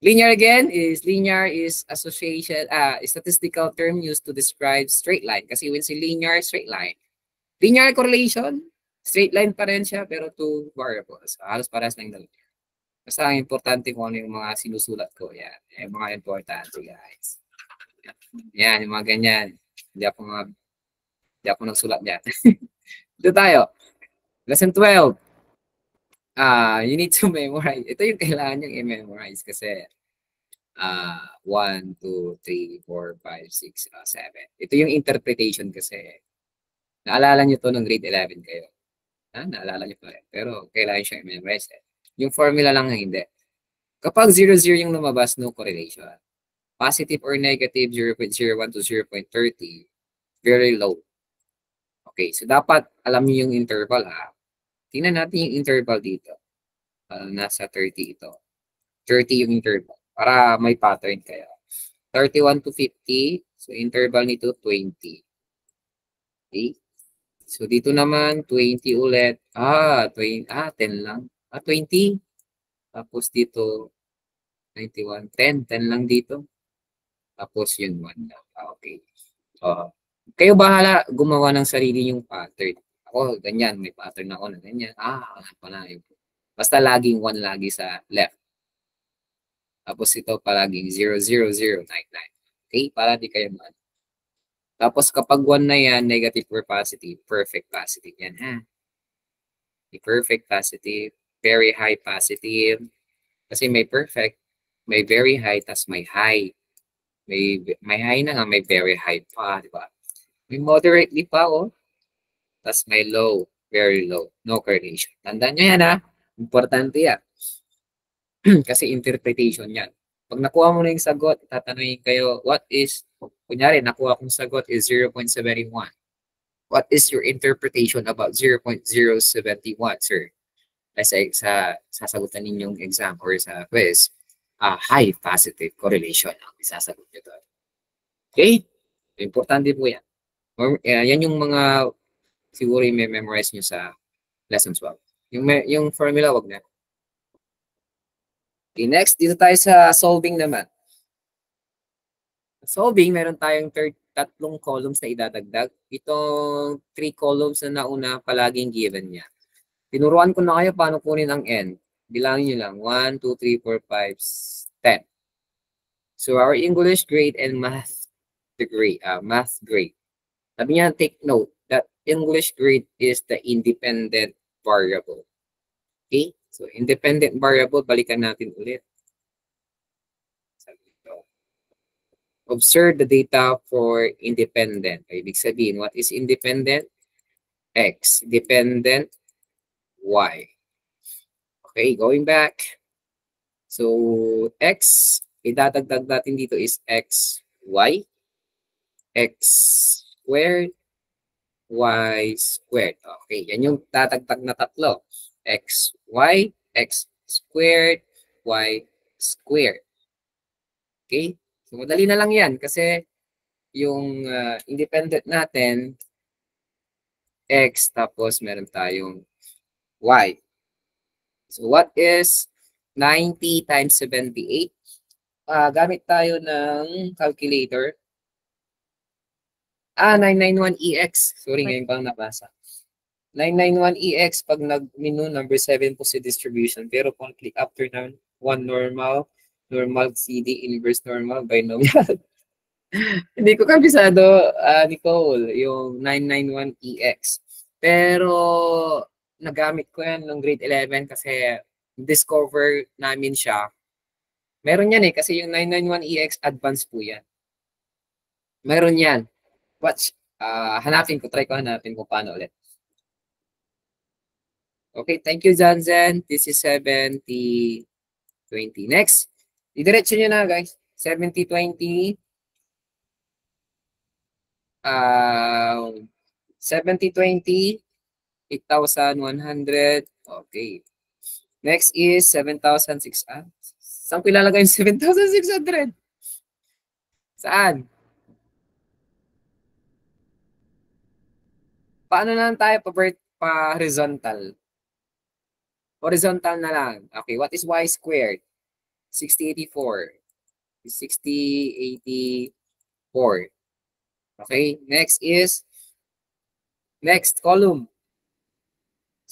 linear again is linear is association uh statistical term used to describe straight line kasi when si linear straight line linear correlation straight line pa rin siya pero two variables halos parehas lang dalawa basta ang importante kung ano yung mga sinusulat ko yan yung mga importante guys yan yung mga ganyan hindi ako mga hindi ako nagsulat yan dito tayo lesson 12 uh, you need to memorize. Ito yung kailangan niyang i-memorize kasi uh, 1, 2, 3, 4, 5, 6, uh, 7. Ito yung interpretation kasi. Naalala niyo to ng grade 11 kayo. Ha? Naalala niyo pa rin. Pero kailangan siya i-memorize. Eh. Yung formula lang hindi. Kapag 0, 0 yung lumabas, no correlation. Positive or negative 0.01 to 0.30, very low. Okay, so dapat alam niyo yung interval ha. Tingnan natin yung interval dito. Uh, nasa 30 ito. 30 yung interval. Para may pattern kayo. 31 to 50. So, interval nito 20. Okay. So, dito naman 20 ulit. Ah, 20, ah 10 lang. Ah, 20. Tapos dito 91. 10. 10 lang dito. Tapos yun 1 lang. Ah, okay. Uh, kayo bahala gumawa ng sarili yung pattern ako, ganyan, may pattern ako na ganyan. Ah, pala. Basta laging 1 lagi sa left. Tapos ito palaging 0, 0, 0, 9, 9. Okay? Para di kayo man. Tapos kapag 1 na yan, negative or positive, perfect positive yan ha. Perfect positive, very high positive. Kasi may perfect, may very high, tas may high. May, may high na nga, may very high pa, di ba? May moderately pa, oh. Tas may low, very low. No correlation. Tandaan nyo yan, ha? Importante yan. Kasi interpretation yan. Pag nakuha mo na yung sagot, tatanungin kayo, what is, kunyari, nakuha kong sagot is 0.71. What is your interpretation about 0.071, sir? Kasi sa sasagutan ninyong exam or sa quiz, uh, high positive correlation ang isasagot nyo doon. Okay? Importante po yan. Uh, yan yung mga siguro yung memorize nyo sa lesson 12. Yung, yung formula, wag na. Okay, next, dito tayo sa solving naman. Solving, meron tayong third, tatlong columns na idadagdag. Itong three columns na nauna, palaging given niya. Tinuruan ko na kayo paano kunin ang n. Bilangin nyo lang. 1, 2, 3, 4, 5, 10. So our English grade and math degree, uh, math grade. Sabi niya, take note that English grade is the independent variable. Okay? So, independent variable, balikan natin ulit. Observe the data for independent. Ibig sabihin, what is independent? X. Dependent, Y. Okay, going back. So, X, idadagdag natin dito is X, Y. X squared, y squared. Okay, yan yung tatagtag na tatlo. x, y, x squared, y squared. Okay? So, madali na lang yan kasi yung uh, independent natin, x tapos meron tayong y. So, what is 90 times 78? Uh, gamit tayo ng calculator. Ah, 991EX. Sorry, ngayon pang nabasa. 991EX, pag nag-menu, number 7 po si distribution. Pero kung click after na 1 normal, normal CD, inverse normal, binomial. Hindi ko kabisado, uh, Nicole, yung 991EX. Pero nagamit ko yan ng grade 11 kasi discover namin siya. Meron yan eh, kasi yung 991EX advanced po yan. Meron yan watch. Uh, hanapin ko, try ko hanapin kung paano ulit. Okay, thank you, Janzen. This is 70, 20. Next, idiretso nyo na, guys. 70, 20. Uh, 70, 20. 8,100. Okay. Next is 7,600. Saan ko ilalagay yung 7,600? Saan? Paano na lang tayo pa, pa horizontal? Horizontal na lang. Okay, what is y squared? 6084. 6084. Okay, next is next column.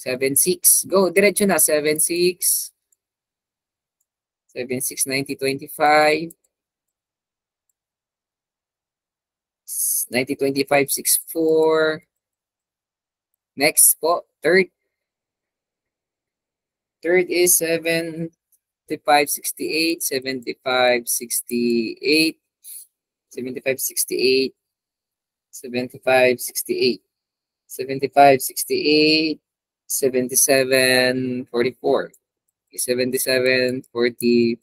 76. Go, diretso na. 76. 76, 90, 25. 90, 25, 64. Next po, third. Third is 75, 68, 75, 68, 75, 68, 75, 68, 75, 68, 77, 44. 77, 40,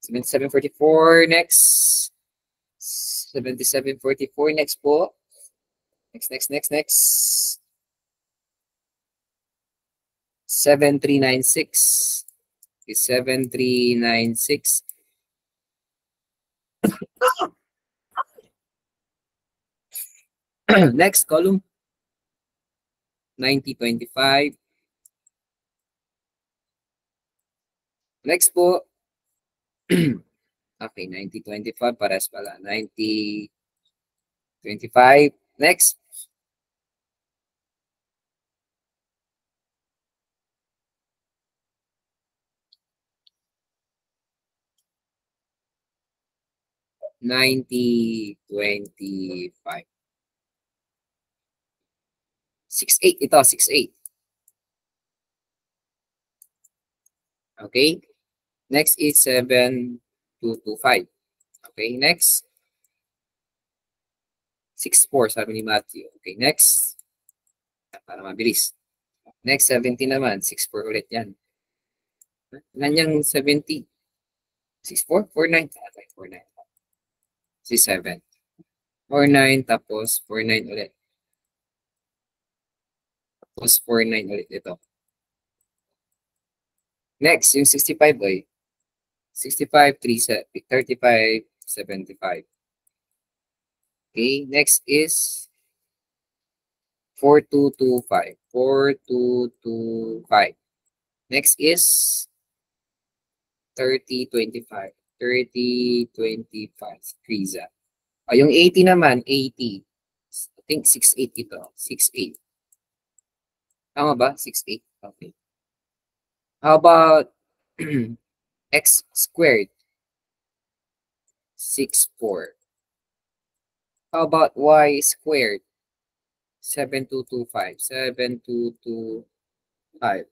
77, 44 next. 77, 44 next po. Next, next, next, next. 7396 is 7396. Next column. 9025. Next po. okay, 9025 pares pala. 9025. Next. 90, 25. 6'8 ito, 6'8. Okay? Next is 7225. Okay, next. 6-4, sabi ni Matthew. Okay, next. Para mabilis. Next, 70 naman. 6-4 ulit yan. Ilan yung 70? 6-4? 4-9. Okay, 4-9. 6-7. 4-9, tapos 4-9 ulit. Tapos 4-9 ulit ito. Next, yung 65 ay 65, 35, 75. Okay, next is 4225. 4225. Next is 3025. 3025. Kriza. Oh, yung 80 naman, 80. I think 68 ito. 68. Tama ba? 68. Okay. How about x squared? 6, 4. How about y squared? 7225. 7225.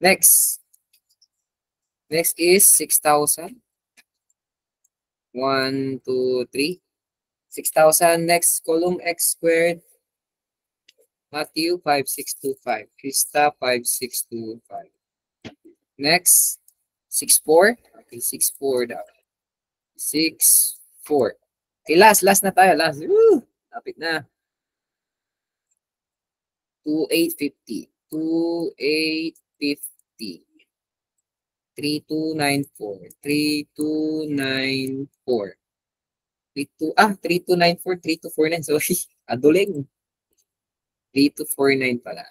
Next. Next is 6,000. 1, 2, 3. 6,000. Next column x squared. Matthew 5625. Krista 5625. Next, 64. Okay, 64 daw. 64. Okay, last, last na tayo. Last. Woo! Lapit na. 2850. 2850. 3294. 3294. 32, ah, 3294, 3249. Sorry. Aduling. 3249 pala.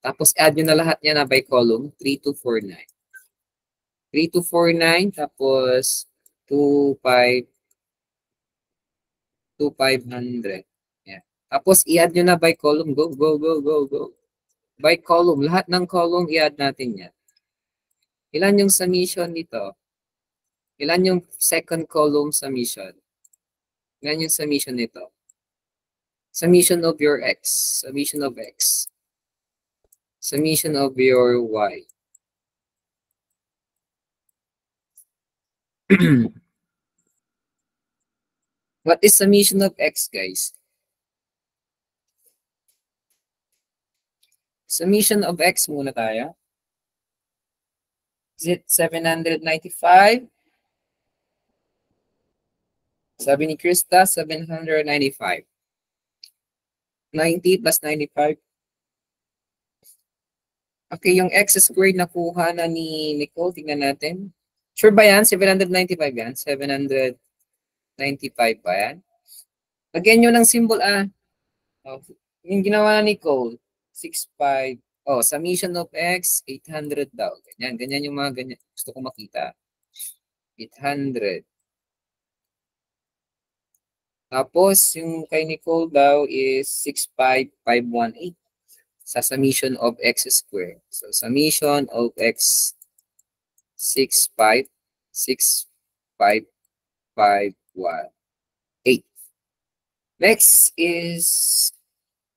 Tapos add nyo na lahat niya na by column. 3249. 3249 tapos 25 2500. Yeah. Tapos i-add nyo na by column. Go, go, go, go, go. By column. Lahat ng column i-add natin yan. Ilan yung summation dito? Ilan yung second column summation? Ilan yung summation nito? Summation of your x. Summation of x. Summation of your y. What is summation of x, guys? Summation of x muna tayo. Is it 795? Sabi ni Krista, 795. 90 plus 95. Okay, yung x squared na kuha na ni Nicole, tingnan natin. Sure ba yan? 795 yan? 795 ba yan? Lagyan nyo ng symbol ah. Oh, yung ginawa na ni Nicole, 65. Oh, summation of x, 800 daw. Ganyan, ganyan yung mga ganyan. Gusto ko makita. 800. Tapos, yung kay Nicole daw is 65518 sa summation of x squared. So, summation of x 65, 6551, Next is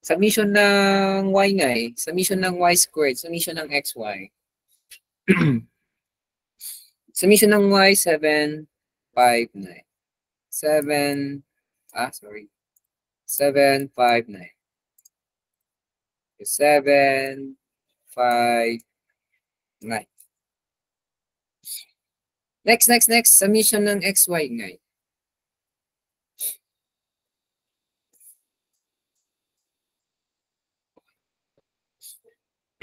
summation ng y nga eh. Summation ng y squared, summation ng xy. summation ng y, 7, 5, 9. 7, Ah, sorry. 7, 5, 9. 7, 5, 9. Next, next, next. Summation ng XY ngay.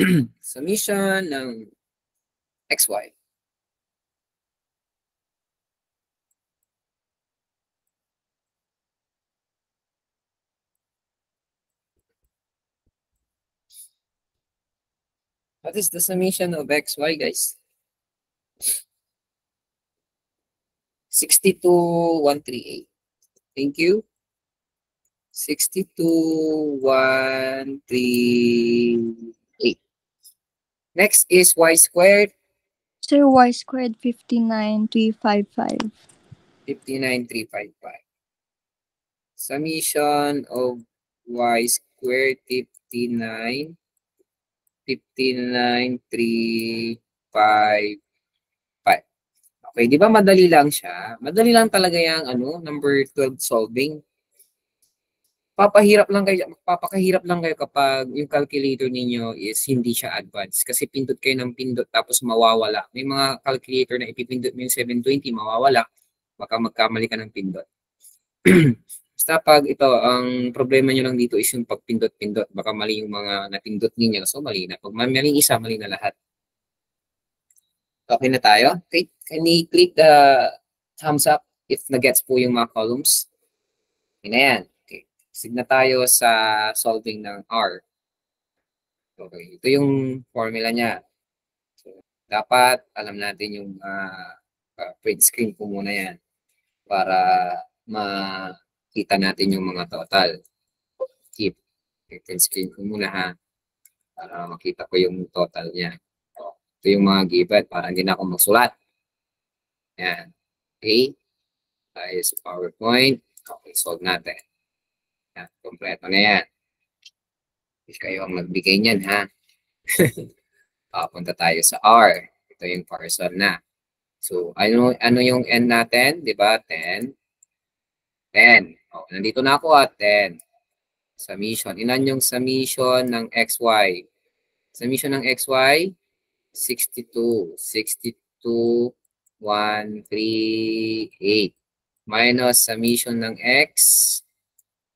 Summation ng XY. What is the summation of xy, guys? 62,138. Thank you. 62,138. Next is y squared. Sir, y squared 59,355. 59,355. Summation of y squared 59 59,355. Okay, di ba madali lang siya? Madali lang talaga yung ano, number 12 solving. Papahirap lang kayo, papakahirap lang kayo kapag yung calculator ninyo is hindi siya advanced. Kasi pindot kayo ng pindot tapos mawawala. May mga calculator na ipipindot mo yung 720, mawawala. Baka magkamali ka ng pindot. Basta pag ito, ang problema nyo lang dito is yung pagpindot-pindot. Baka mali yung mga napindot ninyo. So, mali na. Pag mali isa, mali na lahat. Okay na tayo? Okay, can you click the thumbs up if na-gets po yung mga columns? Okay na yan. Okay. Sig na tayo sa solving ng R. Okay, ito yung formula niya. So, dapat alam natin yung uh, uh, print screen po muna yan para makita natin yung mga total. Keep. Print screen ko muna ha para makita ko yung total niya. Ito yung mga given para hindi na ako magsulat. Yan. Okay. Tayo sa PowerPoint. Okay, solve natin. Yan. Kompleto na yan. If kayo ang nagbigay niyan, ha? Papunta tayo sa R. Ito yung parcel na. So, ano, ano yung N natin? Di ba? 10. 10. Oh, nandito na ako at 10. Summation. Ilan yung summation ng XY? Summation ng XY? 62. 62, 1, 3, 8. Minus summation ng x,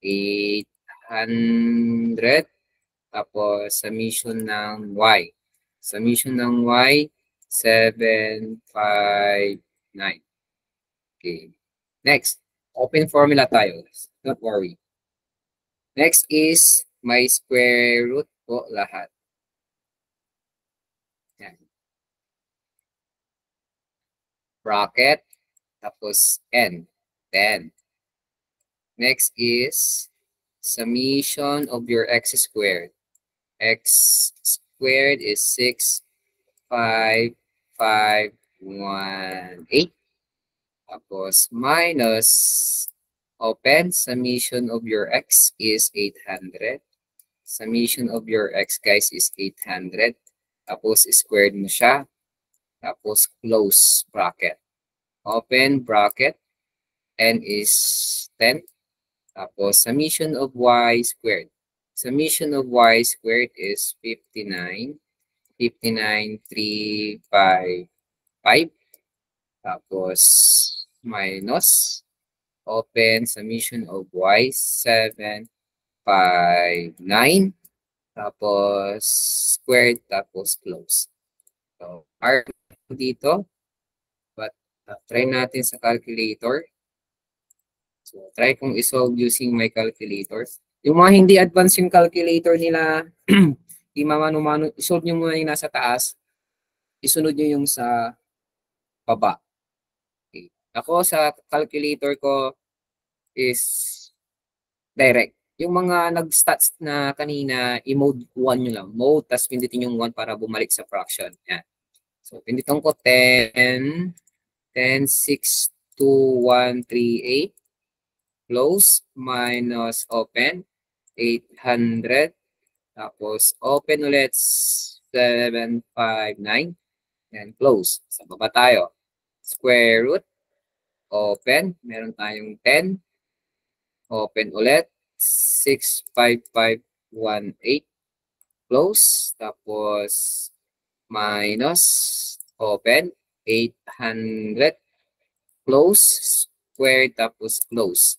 800. Tapos summation ng y. Summation ng y, 7, 5, 9. Okay. Next, open formula tayo. Don't worry. Next is my square root po lahat. bracket, tapos n, 10. Next is summation of your x squared. x squared is 6, 5, 5, 1, 8. Tapos minus open, summation of your x is 800. Summation of your x, guys, is 800. Tapos squared mo siya. Tapos close bracket. Open bracket. N is 10. Tapos summation of y squared. Summation of y squared is 59. 59, 3, 5, 5. Tapos minus. Open summation of y 7, 5, 9. Tapos squared, tapos close. So, R dito. But uh, try natin sa calculator. So, try kong isolve using my calculator. Yung mga hindi advanced yung calculator nila, di mamano-mano, isolve nyo muna yung nasa taas. Isunod nyo yung sa baba. Ako sa calculator ko is direct. Yung mga nag-stats na kanina, i-mode 1 nyo lang. Mode, tapos pindutin yung 1 para bumalik sa fraction. Yan. So, pindutin ko 10, 10, 6, 2, 1, 3, 8. Close minus open, 800. Tapos, open ulit, 7, 5, 9. And close. Sa baba tayo. Square root, open. Meron tayong 10. Open ulit, 6, 5, 5, 1, 8. Close. Tapos, minus. Open. 800 close. Square. Tapos close.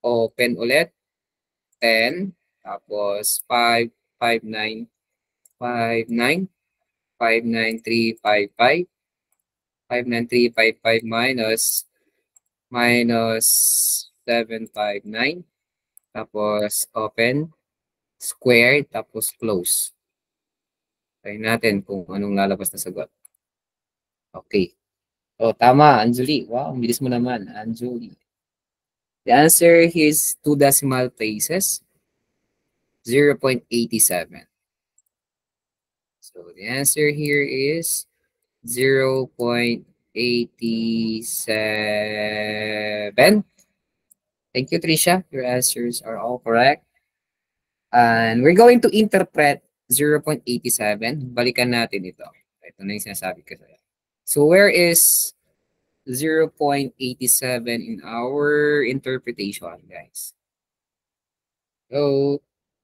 Open ulit. 10 tapos 5 5 9 5 9 5 9 3 5 5 5 9 3 5 5 minus minus 7 5 9 tapos open square tapos close Try natin kung anong lalabas na sagot. Okay. Oh, tama, Anjuli. Wow, bilis mo naman, Anjuli. The answer is two decimal places, 0.87. So the answer here is 0.87. Thank you, Trisha. Your answers are all correct. And we're going to interpret 0.87. Balikan natin ito. Ito na yung sinasabi ko sa'yo. So where is 0.87 in our interpretation, guys? So,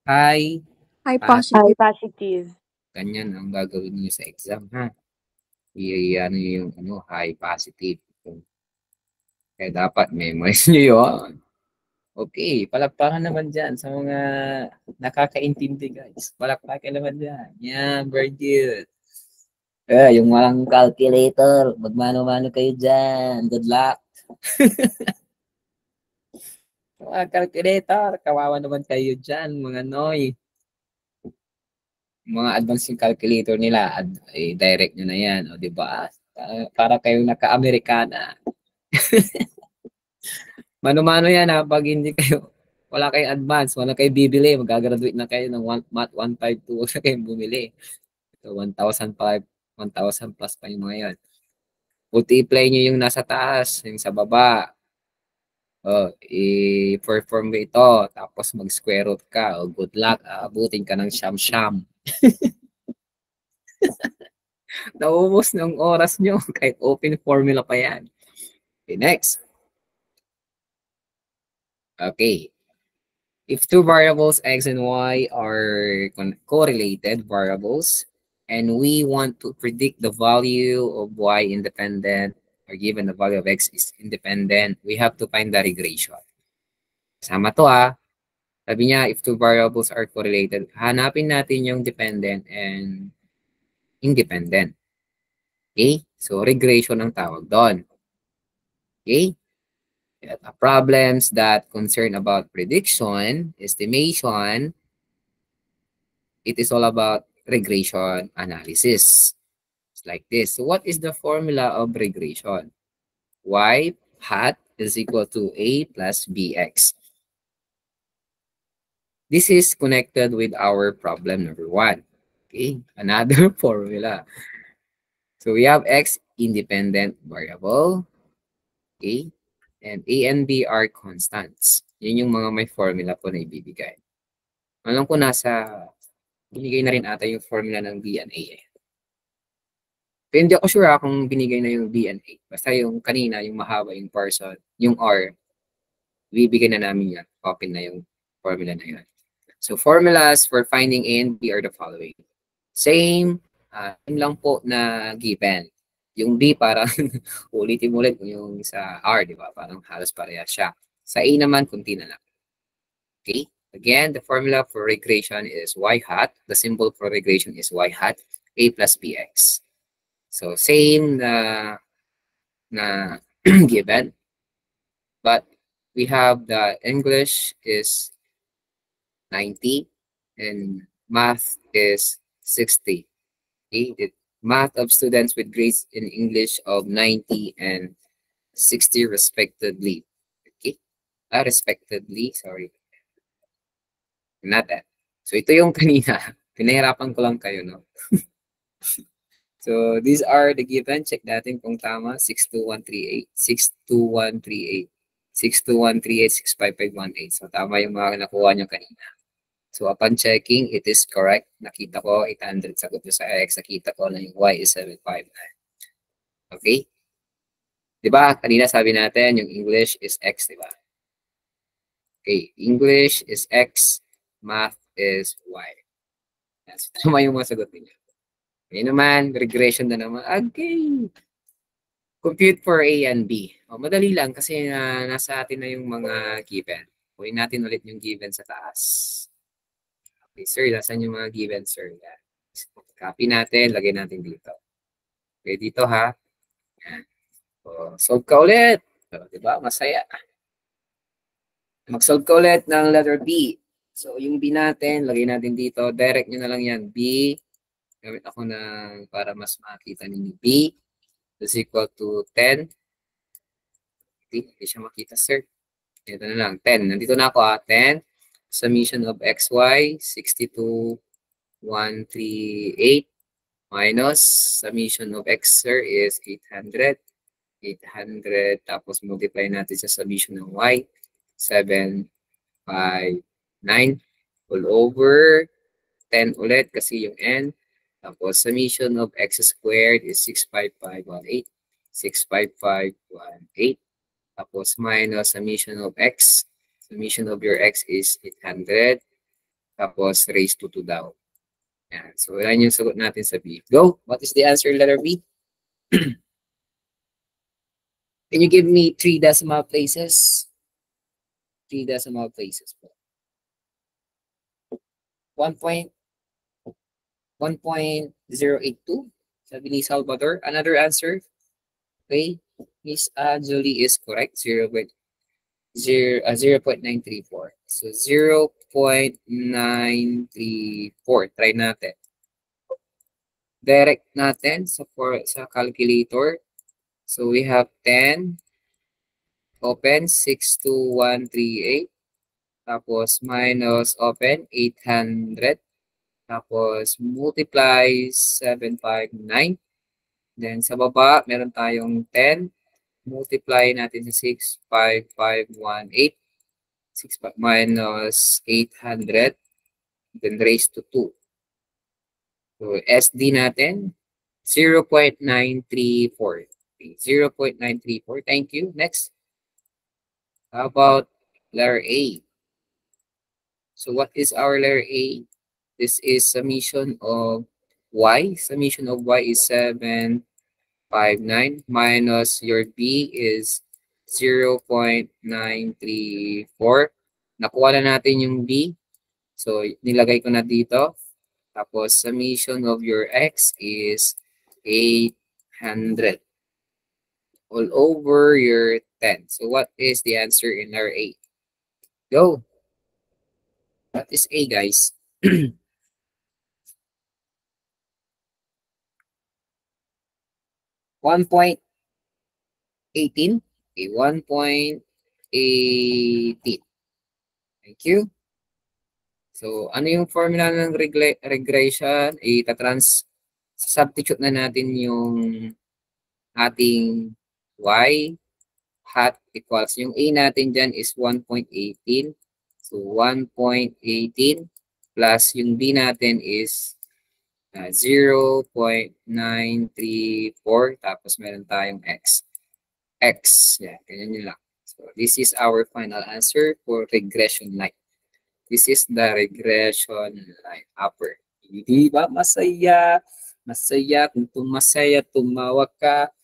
high, High positive. High positive. ganyan ang gagawin niyo sa exam, ha? I-ano yung ano, high positive. Kaya dapat memorize niyo yun. Okay, palakpakan naman dyan sa mga nakakaintindi, guys. Palakpakan naman dyan. Yeah, very good. Eh, yung walang calculator, magmano-mano kayo dyan. Good luck. mga calculator, kawawa naman kayo dyan, mga noy. Mga advanced yung calculator nila, ad, eh, direct nyo na yan, o di ba? Ah, Para kayong naka-Amerikana. Mano-mano yan ha, pag hindi kayo, wala kayong advance, wala kayo bibili, magagraduate na kayo ng one, math 152, wala kayong bumili. So, 1,005, 1,000 plus pa yung mga yan. Multiply nyo yung nasa taas, yung sa baba. Oh, i-perform mo ito, tapos mag-square root ka. O good luck, aabutin ka ng siyam-siyam. Naubos ng oras nyo, kahit open formula pa yan. Okay, next. Okay. If two variables x and y are correlated variables, and we want to predict the value of y independent, or given the value of x is independent, we have to find the regression. Kasama to ah. Sabi niya, if two variables are correlated, hanapin natin yung dependent and independent. Okay? So, regression ang tawag doon. Okay? At uh, problems that concern about prediction, estimation, it is all about regression analysis. It's like this. So what is the formula of regression? y hat is equal to a plus bx. This is connected with our problem number one. Okay, another formula. So we have x independent variable. Okay, and a and b are constants. Yun yung mga may formula po na ibibigay. Alam ko nasa, binigay na rin ata yung formula ng b and a eh. Pero hindi ako sure kung binigay na yung b and a. Basta yung kanina, yung mahaba yung person, yung r, bibigay na namin yan. Open na yung formula na yun. So formulas for finding a and b are the following. Same, uh, yun lang po na given. Yung b parang ulitin ulit yung sa r, di ba? Parang halos pareha siya. Sa a naman, kunti na lang. Okay? Again, the formula for regression is y hat. The symbol for regression is y hat, a plus bx. So same na na given, but we have the English is 90 and math is 60. Okay? The math of students with grades in English of 90 and 60 respectively. Okay? Ah, respectively, sorry. Not that. So ito yung kanina. Pinahirapan ko lang kayo, no? so these are the given. Check natin kung tama. 62138, 62138, 62138, 65518. So tama yung mga nakuha nyo kanina. So upon checking, it is correct. Nakita ko 800 sagot sa X. Nakita ko na yung Y is 759. Okay? Di ba? Kanina sabi natin yung English is X, di ba? Okay, English is X, math is Y. So, tama yung mga sagot ninyo. Okay naman, regression na naman. Okay. Compute for A and B. O, madali lang kasi uh, nasa atin na yung mga given. Kunin natin ulit yung given sa taas. Okay, sir, nasan yung mga given, sir? Yan. Copy natin, lagay natin dito. Okay, dito ha. Yan. O, solve ka ulit. So, di ba? Masaya. Mag-solve ka ulit ng letter B. So, yung B natin, lagay natin dito. Direct nyo na lang yan. B. Gamit ako ng para mas makita ninyo. B is equal to 10. Hindi, hindi siya makita, sir. Ito na lang, 10. Nandito na ako, ah. 10 summation of xy 62 138 minus summation of x sir is 800 800 tapos multiply natin sa summation ng y 7 5 9 all over 10 ulit kasi yung n. Tapos summation of x squared is 65518. 65518. Tapos minus summation of x. Summation of your x is 800. Tapos raised to 2 daw. Yan. So, yan yung sagot natin sa B. Go! What is the answer, letter B? Can you give me three decimal places? Three decimal places po. 1.082 sabi ni Salvador. Another answer? Okay. Miss Anjali is correct. 0. 0 uh, 0.934. So 0.934. Try natin. Direct natin sa for, sa calculator. So we have 10 open 62138 tapos minus open 800 tapos multiply 759 then sa baba meron tayong 10 multiply natin sa 65518 6 minus 800 then raised to 2 so SD natin 0.934 0.934. Thank you. Next. How about letter A? So what is our letter A? This is summation of y. Summation of y is 759 minus your b is 0.934. Nakuha na natin yung b. So nilagay ko na dito. Tapos summation of your x is 800 all over your 10. So what is the answer in our A? Go. What is A, guys? One point eighteen. Okay, one point eighteen. Thank you. So, ano yung formula ng regression? Ita-trans substitute na natin yung ating y hat equals, yung a natin dyan is 1.18. So 1.18 plus yung b natin is uh, 0.934 tapos meron tayong x. x, yeah, ganyan yun lang. So this is our final answer for regression line. This is the regression line upper. Hindi ba masaya? Masaya kung tumasaya, tumawa ka,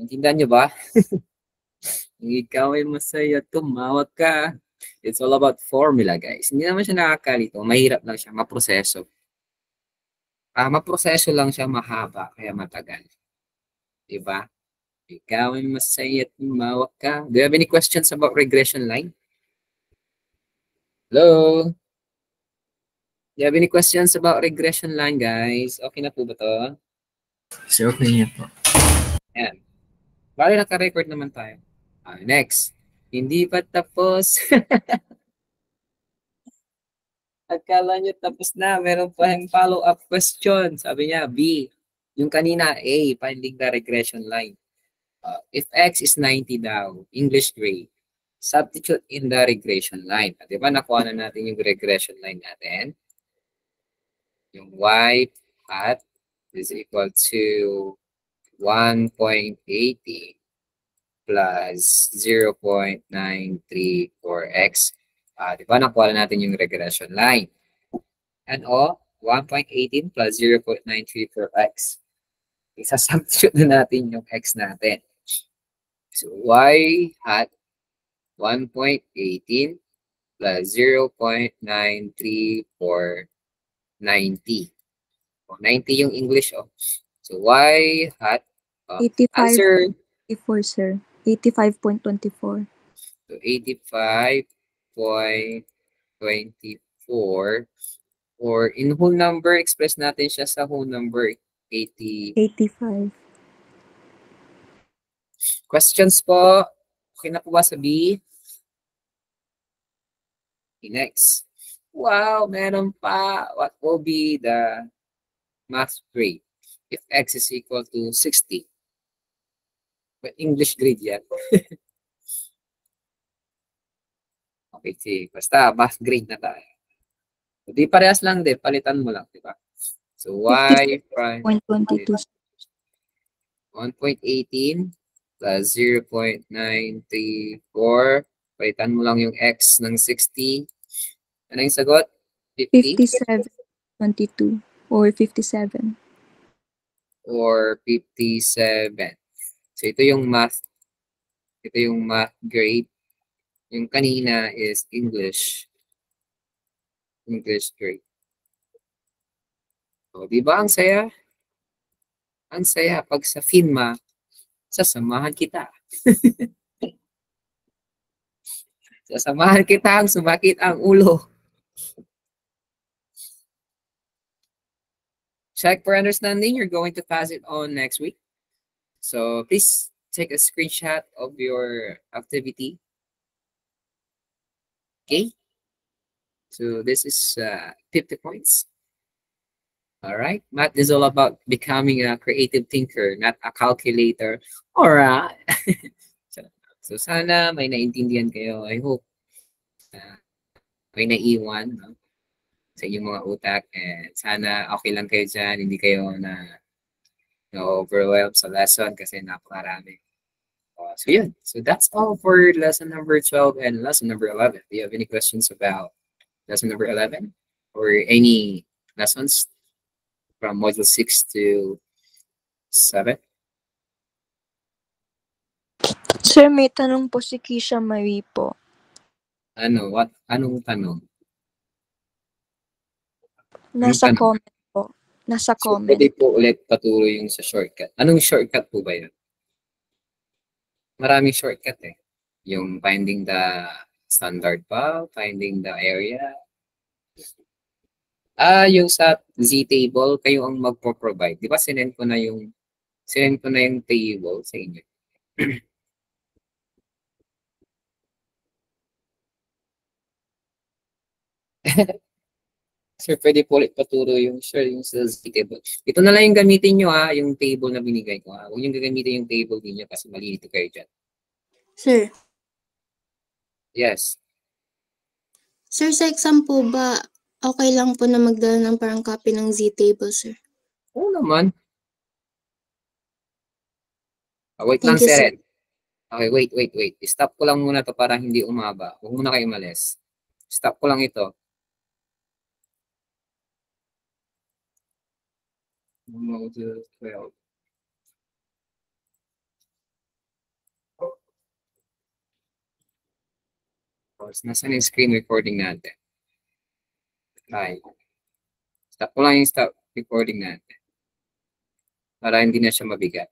Intindihan nyo ba? Ikaw ay masaya, tumawag ka. It's all about formula, guys. Hindi naman siya nakakalito. Mahirap lang siya, maproseso. Ah, maproseso lang siya mahaba, kaya matagal. Diba? Ikaw ay masaya, tumawag ka. Do you have any questions about regression line? Hello? Do you have any questions about regression line, guys? Okay na po ba to? Sir, okay niya po. Yan. Bali, naka-record naman tayo. Uh, next. Hindi pa tapos. Akala nyo tapos na. Meron pa yung follow-up question. Sabi niya, B. Yung kanina, A. Finding the regression line. Uh, if X is 90 daw, English grade, substitute in the regression line. Di ba, nakuha na natin yung regression line natin. Yung Y hat is equal to 1.80 plus 0.934x. Uh, di ba, nakuha na natin yung regression line. And o, 1.18 plus 0.934x. Isa-substitute na natin yung x natin. So, y hat 1.18 plus 0.93490. O, 90 yung English, oh. So, y hat Uh, 85. answer 24, sir. 85.24. So 85.24 or in whole number, express natin siya sa whole number 80. 85. Questions po? Okay na po ba sa B? Okay, next. Wow, meron pa. What will be the math grade if x is equal to 60? English grade yan. okay, sige. Basta, math grade na tayo. Di parehas lang din, palitan mo lang, di ba? So, y prime 0.22. 1.18 plus 0.934. Palitan mo lang yung x ng 60. Ano yung sagot? 50 57.22 or 57. or 57. So, ito yung math. Ito yung math grade. Yung kanina is English. English grade. O, di ba ang saya? Ang saya pag sa FINMA, sasamahan kita. sasamahan kita ang sumakit ang ulo. Check for understanding. You're going to pass it on next week. So please take a screenshot of your activity. Okay. So this is uh, 50 points. All right. Math is all about becoming a creative thinker, not a calculator. All right. so, sana may naintindihan kayo. I hope uh, may naiwan no? sa inyong mga utak. And sana okay lang kayo dyan. Hindi kayo na no, overwhelmed sa lesson kasi napakarami. Uh, so yun. So that's all for lesson number 12 and lesson number 11. Do you have any questions about lesson number 11 or any lessons from module 6 to 7? Sir, may tanong po si Kisha Marie po. Ano? What? Anong tanong? Nasa tanong? comment po. Nasa So, comment. pwede po ulit patuloy yung sa shortcut. Anong shortcut po ba yun? Maraming shortcut eh. Yung finding the standard pa, finding the area. Ah, yung sa Z-table, kayo ang magpo-provide. Di ba sinend ko na yung sinend ko na yung table sa inyo. Sir, pwede po ulit paturo yung sure yung sa Z-table. Ito na lang yung gamitin nyo ha, yung table na binigay ko ha. Huwag yung gagamitin yung table ninyo kasi malilito kayo dyan. Sir, Yes. sir, sa exam po ba, okay lang po na magdala ng parang copy ng Z-table, sir? Oo naman. Ah, wait lang, Thank you, sir. Okay, wait, wait, wait. Stop ko lang muna to para hindi umaba. Huwag muna kayo malis. Stop ko lang ito. Module 12. Tapos, Nasaan yung screen recording natin? Ay. Stop ko lang yung stop recording natin. Para hindi na siya mabigat.